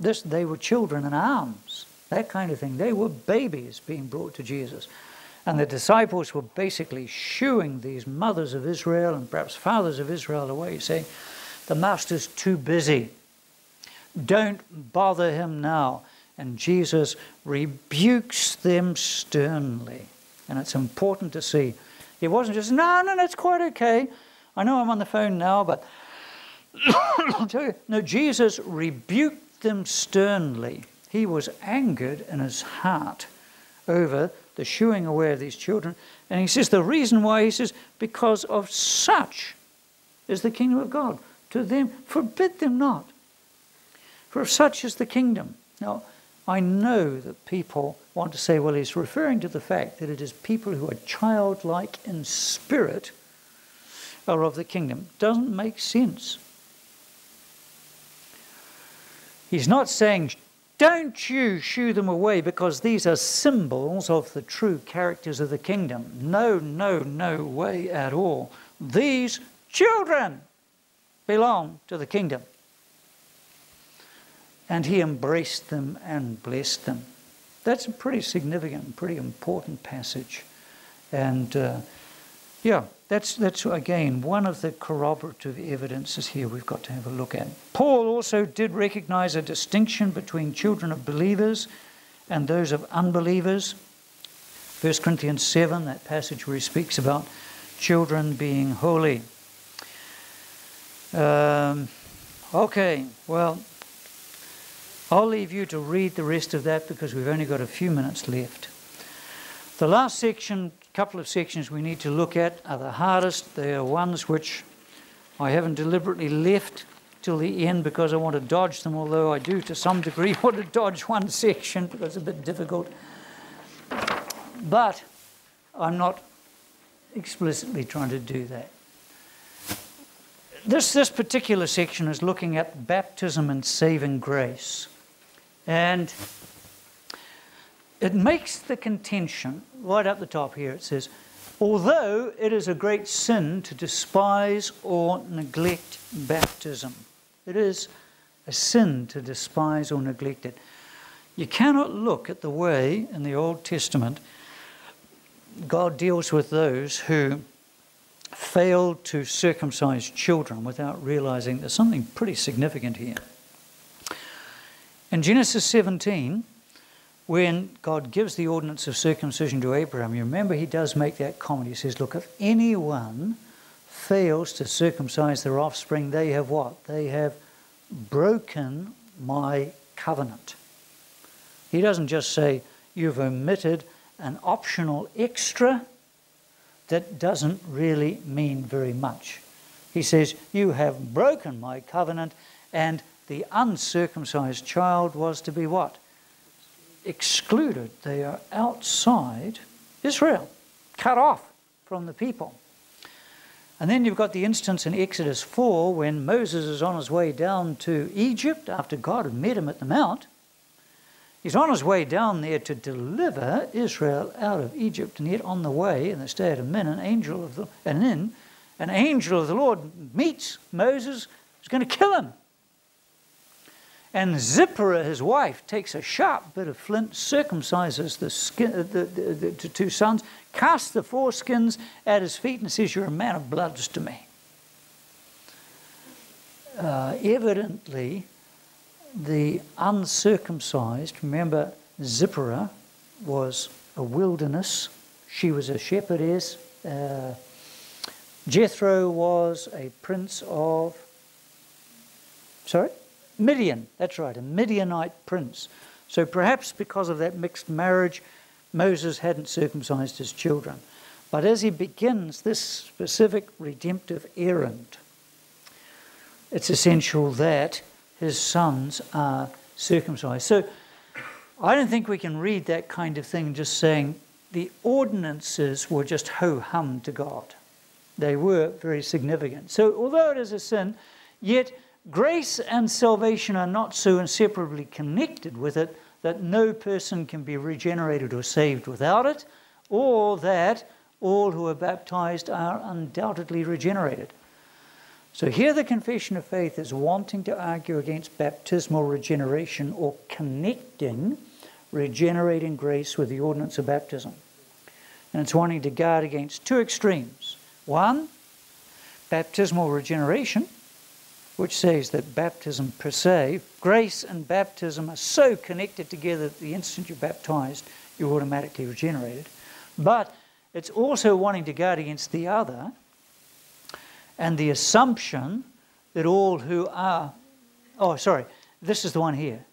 S1: this they were children in arms, that kind of thing. They were babies being brought to Jesus. And the disciples were basically shooing these mothers of Israel and perhaps fathers of Israel away, saying, The master's too busy. Don't bother him now. And Jesus rebukes them sternly. And it's important to see. He wasn't just, no, no, no, it's quite okay. I know I'm on the phone now, but I'll tell you, no, Jesus rebuked them sternly. He was angered in his heart over the shooing away of these children. And he says the reason why, he says, because of such is the kingdom of God. To them, forbid them not. For such is the kingdom. Now, I know that people want to say, well, he's referring to the fact that it is people who are childlike in spirit are of the kingdom. Doesn't make sense. He's not saying, don't you shoo them away because these are symbols of the true characters of the kingdom. No, no, no way at all. These children belong to the kingdom. And he embraced them and blessed them. That's a pretty significant, pretty important passage. And uh, yeah, that's, that's again one of the corroborative evidences here we've got to have a look at. Paul also did recognize a distinction between children of believers and those of unbelievers. 1 Corinthians 7, that passage where he speaks about children being holy. Um, okay, well, I'll leave you to read the rest of that because we've only got a few minutes left. The last section, a couple of sections we need to look at are the hardest. They are ones which I haven't deliberately left till the end because I want to dodge them, although I do to some degree want to dodge one section because it's a bit difficult. But I'm not explicitly trying to do that. This, this particular section is looking at baptism and saving grace. And it makes the contention right up the top here. It says, although it is a great sin to despise or neglect baptism, it is a sin to despise or neglect it. You cannot look at the way in the Old Testament God deals with those who fail to circumcise children without realizing there's something pretty significant here. In Genesis 17, when God gives the ordinance of circumcision to Abraham, you remember he does make that comment. He says, Look, if anyone fails to circumcise their offspring, they have what? They have broken my covenant. He doesn't just say, You've omitted an optional extra that doesn't really mean very much. He says, You have broken my covenant, and the uncircumcised child was to be what? excluded. They are outside Israel, cut off from the people. And then you've got the instance in Exodus 4 when Moses is on his way down to Egypt after God had met him at the Mount. He's on his way down there to deliver Israel out of Egypt, and yet on the way, in the state of Min, an angel of the and then an angel of the Lord meets Moses, is going to kill him. And Zipporah, his wife, takes a sharp bit of flint, circumcises the, skin, uh, the, the, the, the two sons, casts the foreskins at his feet, and says, You're a man of bloods to me. Uh, evidently, the uncircumcised, remember, Zipporah was a wilderness, she was a shepherdess. Uh, Jethro was a prince of. Sorry? Midian, that's right, a Midianite prince. So perhaps because of that mixed marriage, Moses hadn't circumcised his children. But as he begins this specific redemptive errand, it's essential that his sons are circumcised. So I don't think we can read that kind of thing just saying the ordinances were just ho hum to God. They were very significant. So although it is a sin, yet Grace and salvation are not so inseparably connected with it that no person can be regenerated or saved without it, or that all who are baptized are undoubtedly regenerated. So here the confession of faith is wanting to argue against baptismal regeneration or connecting regenerating grace with the ordinance of baptism. And it's wanting to guard against two extremes. One, baptismal regeneration, which says that baptism per se, grace and baptism are so connected together that the instant you're baptized, you're automatically regenerated. But it's also wanting to guard against the other and the assumption that all who are, oh, sorry, this is the one here.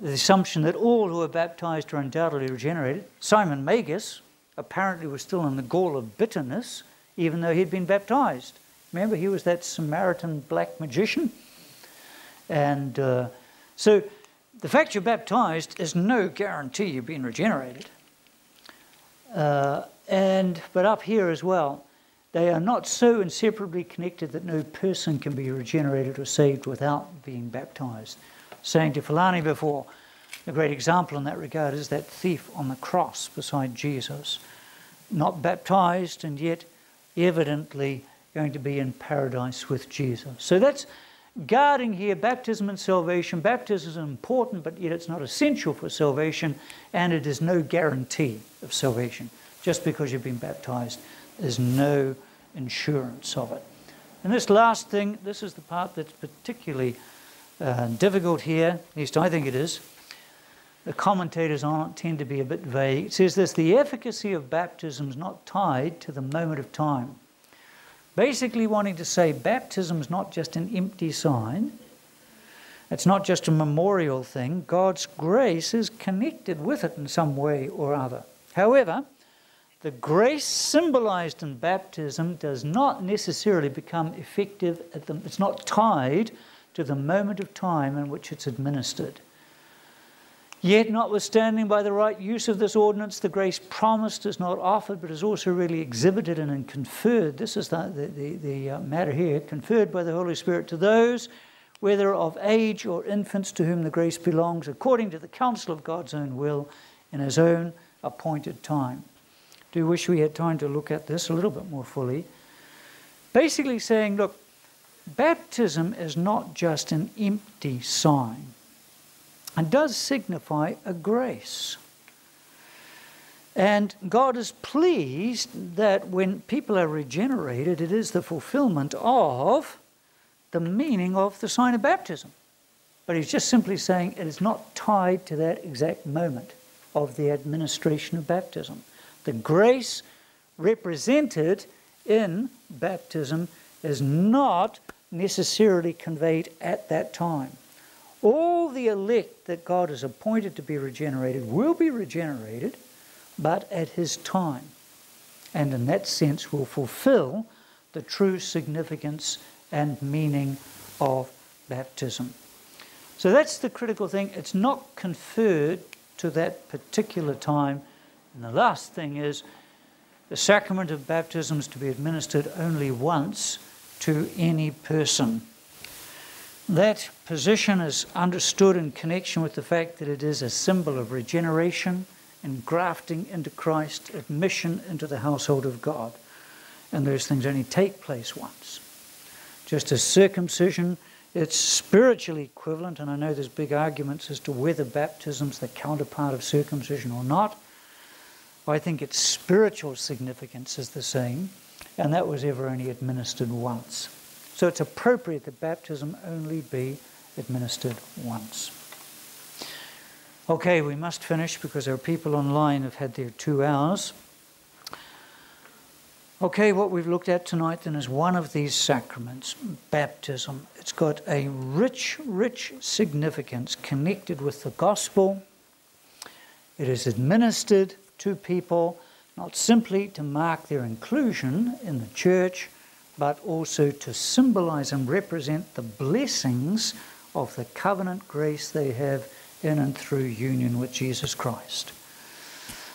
S1: The assumption that all who are baptized are undoubtedly regenerated. Simon Magus apparently was still in the gall of bitterness, even though he'd been baptized. Remember, he was that Samaritan black magician. And uh, so the fact you're baptized is no guarantee you've been regenerated. Uh, and but up here as well, they are not so inseparably connected that no person can be regenerated or saved without being baptized. Saying to Fulani before, a great example in that regard is that thief on the cross beside Jesus, not baptized and yet evidently going to be in paradise with Jesus. So that's guarding here baptism and salvation. Baptism is important, but yet it's not essential for salvation, and it is no guarantee of salvation. Just because you've been baptized, there's no insurance of it. And this last thing, this is the part that's particularly uh, difficult here, at least I think it is. The commentators on it tend to be a bit vague. It says this the efficacy of baptism is not tied to the moment of time basically wanting to say baptism is not just an empty sign, it's not just a memorial thing. God's grace is connected with it in some way or other. However, the grace symbolized in baptism does not necessarily become effective, the, it's not tied to the moment of time in which it's administered. Yet, notwithstanding by the right use of this ordinance, the grace promised is not offered, but is also really exhibited and conferred. This is the, the, the, uh, matter here conferred by the Holy Spirit to those, whether of age or infants, to whom the grace belongs, according to the counsel of God's own will in His own appointed time. Do wish we had time to look at this a little bit more fully. Basically, saying, look, baptism is not just an empty sign and does signify a grace. And God is pleased that when people are regenerated, it is the fulfillment of the meaning of the sign of baptism. But he's just simply saying it is not tied to that exact moment of the administration of baptism. The grace represented in baptism is not necessarily conveyed at that time. All the elect that God has appointed to be regenerated will be regenerated, but at His time. And in that sense, will fulfill the true significance and meaning of baptism. So that's the critical thing. It's not conferred to that particular time. And the last thing is the sacrament of baptism is to be administered only once to any person. That position is understood in connection with the fact that it is a symbol of regeneration and grafting into Christ, admission into the household of God. And those things only take place once. Just as circumcision, it's spiritually equivalent, and I know there's big arguments as to whether baptism's the counterpart of circumcision or not. I think its spiritual significance is the same, and that was ever only administered once. So it's appropriate that baptism only be administered once. Okay, we must finish because are people online who've had their two hours. Okay, what we've looked at tonight then is one of these sacraments, baptism. It's got a rich, rich significance connected with the gospel. It is administered to people not simply to mark their inclusion in the church, but also to symbolize and represent the blessings of the covenant grace they have in and through union with Jesus Christ.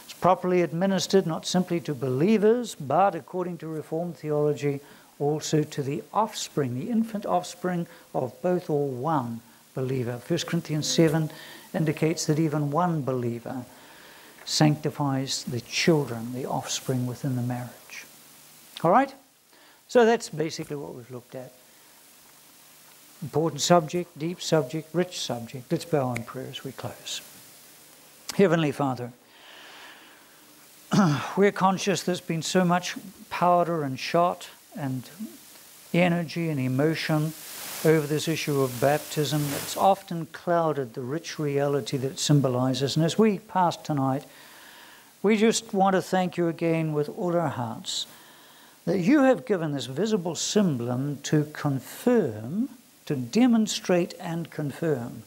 S1: It's properly administered not simply to believers, but according to Reformed theology, also to the offspring, the infant offspring of both or one believer. 1 Corinthians 7 indicates that even one believer sanctifies the children, the offspring within the marriage. All right? So that's basically what we've looked at. Important subject, deep subject, rich subject. Let's bow in prayer as we close. Heavenly Father, we're conscious there's been so much powder and shot and energy and emotion over this issue of baptism that's often clouded the rich reality that it symbolizes. And as we pass tonight, we just want to thank you again with all our hearts that you have given this visible symbol to confirm, to demonstrate and confirm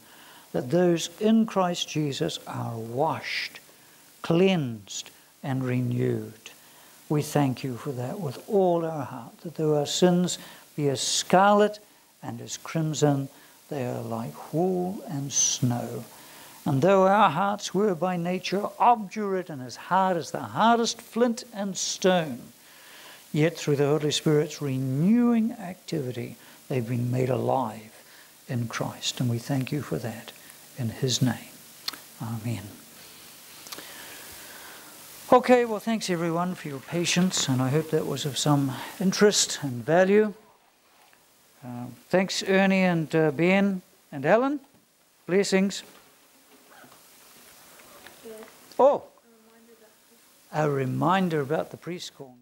S1: that those in Christ Jesus are washed, cleansed, and renewed. We thank you for that with all our heart, that though our sins be as scarlet and as crimson, they are like wool and snow. And though our hearts were by nature obdurate and as hard as the hardest flint and stone, yet through the Holy Spirit's renewing activity, they've been made alive in Christ. And we thank you for that in His name. Amen. Okay, well, thanks everyone for your patience, and I hope that was of some interest and value. Uh, thanks, Ernie and uh, Ben and Alan. Blessings. Oh, a reminder about the preschool.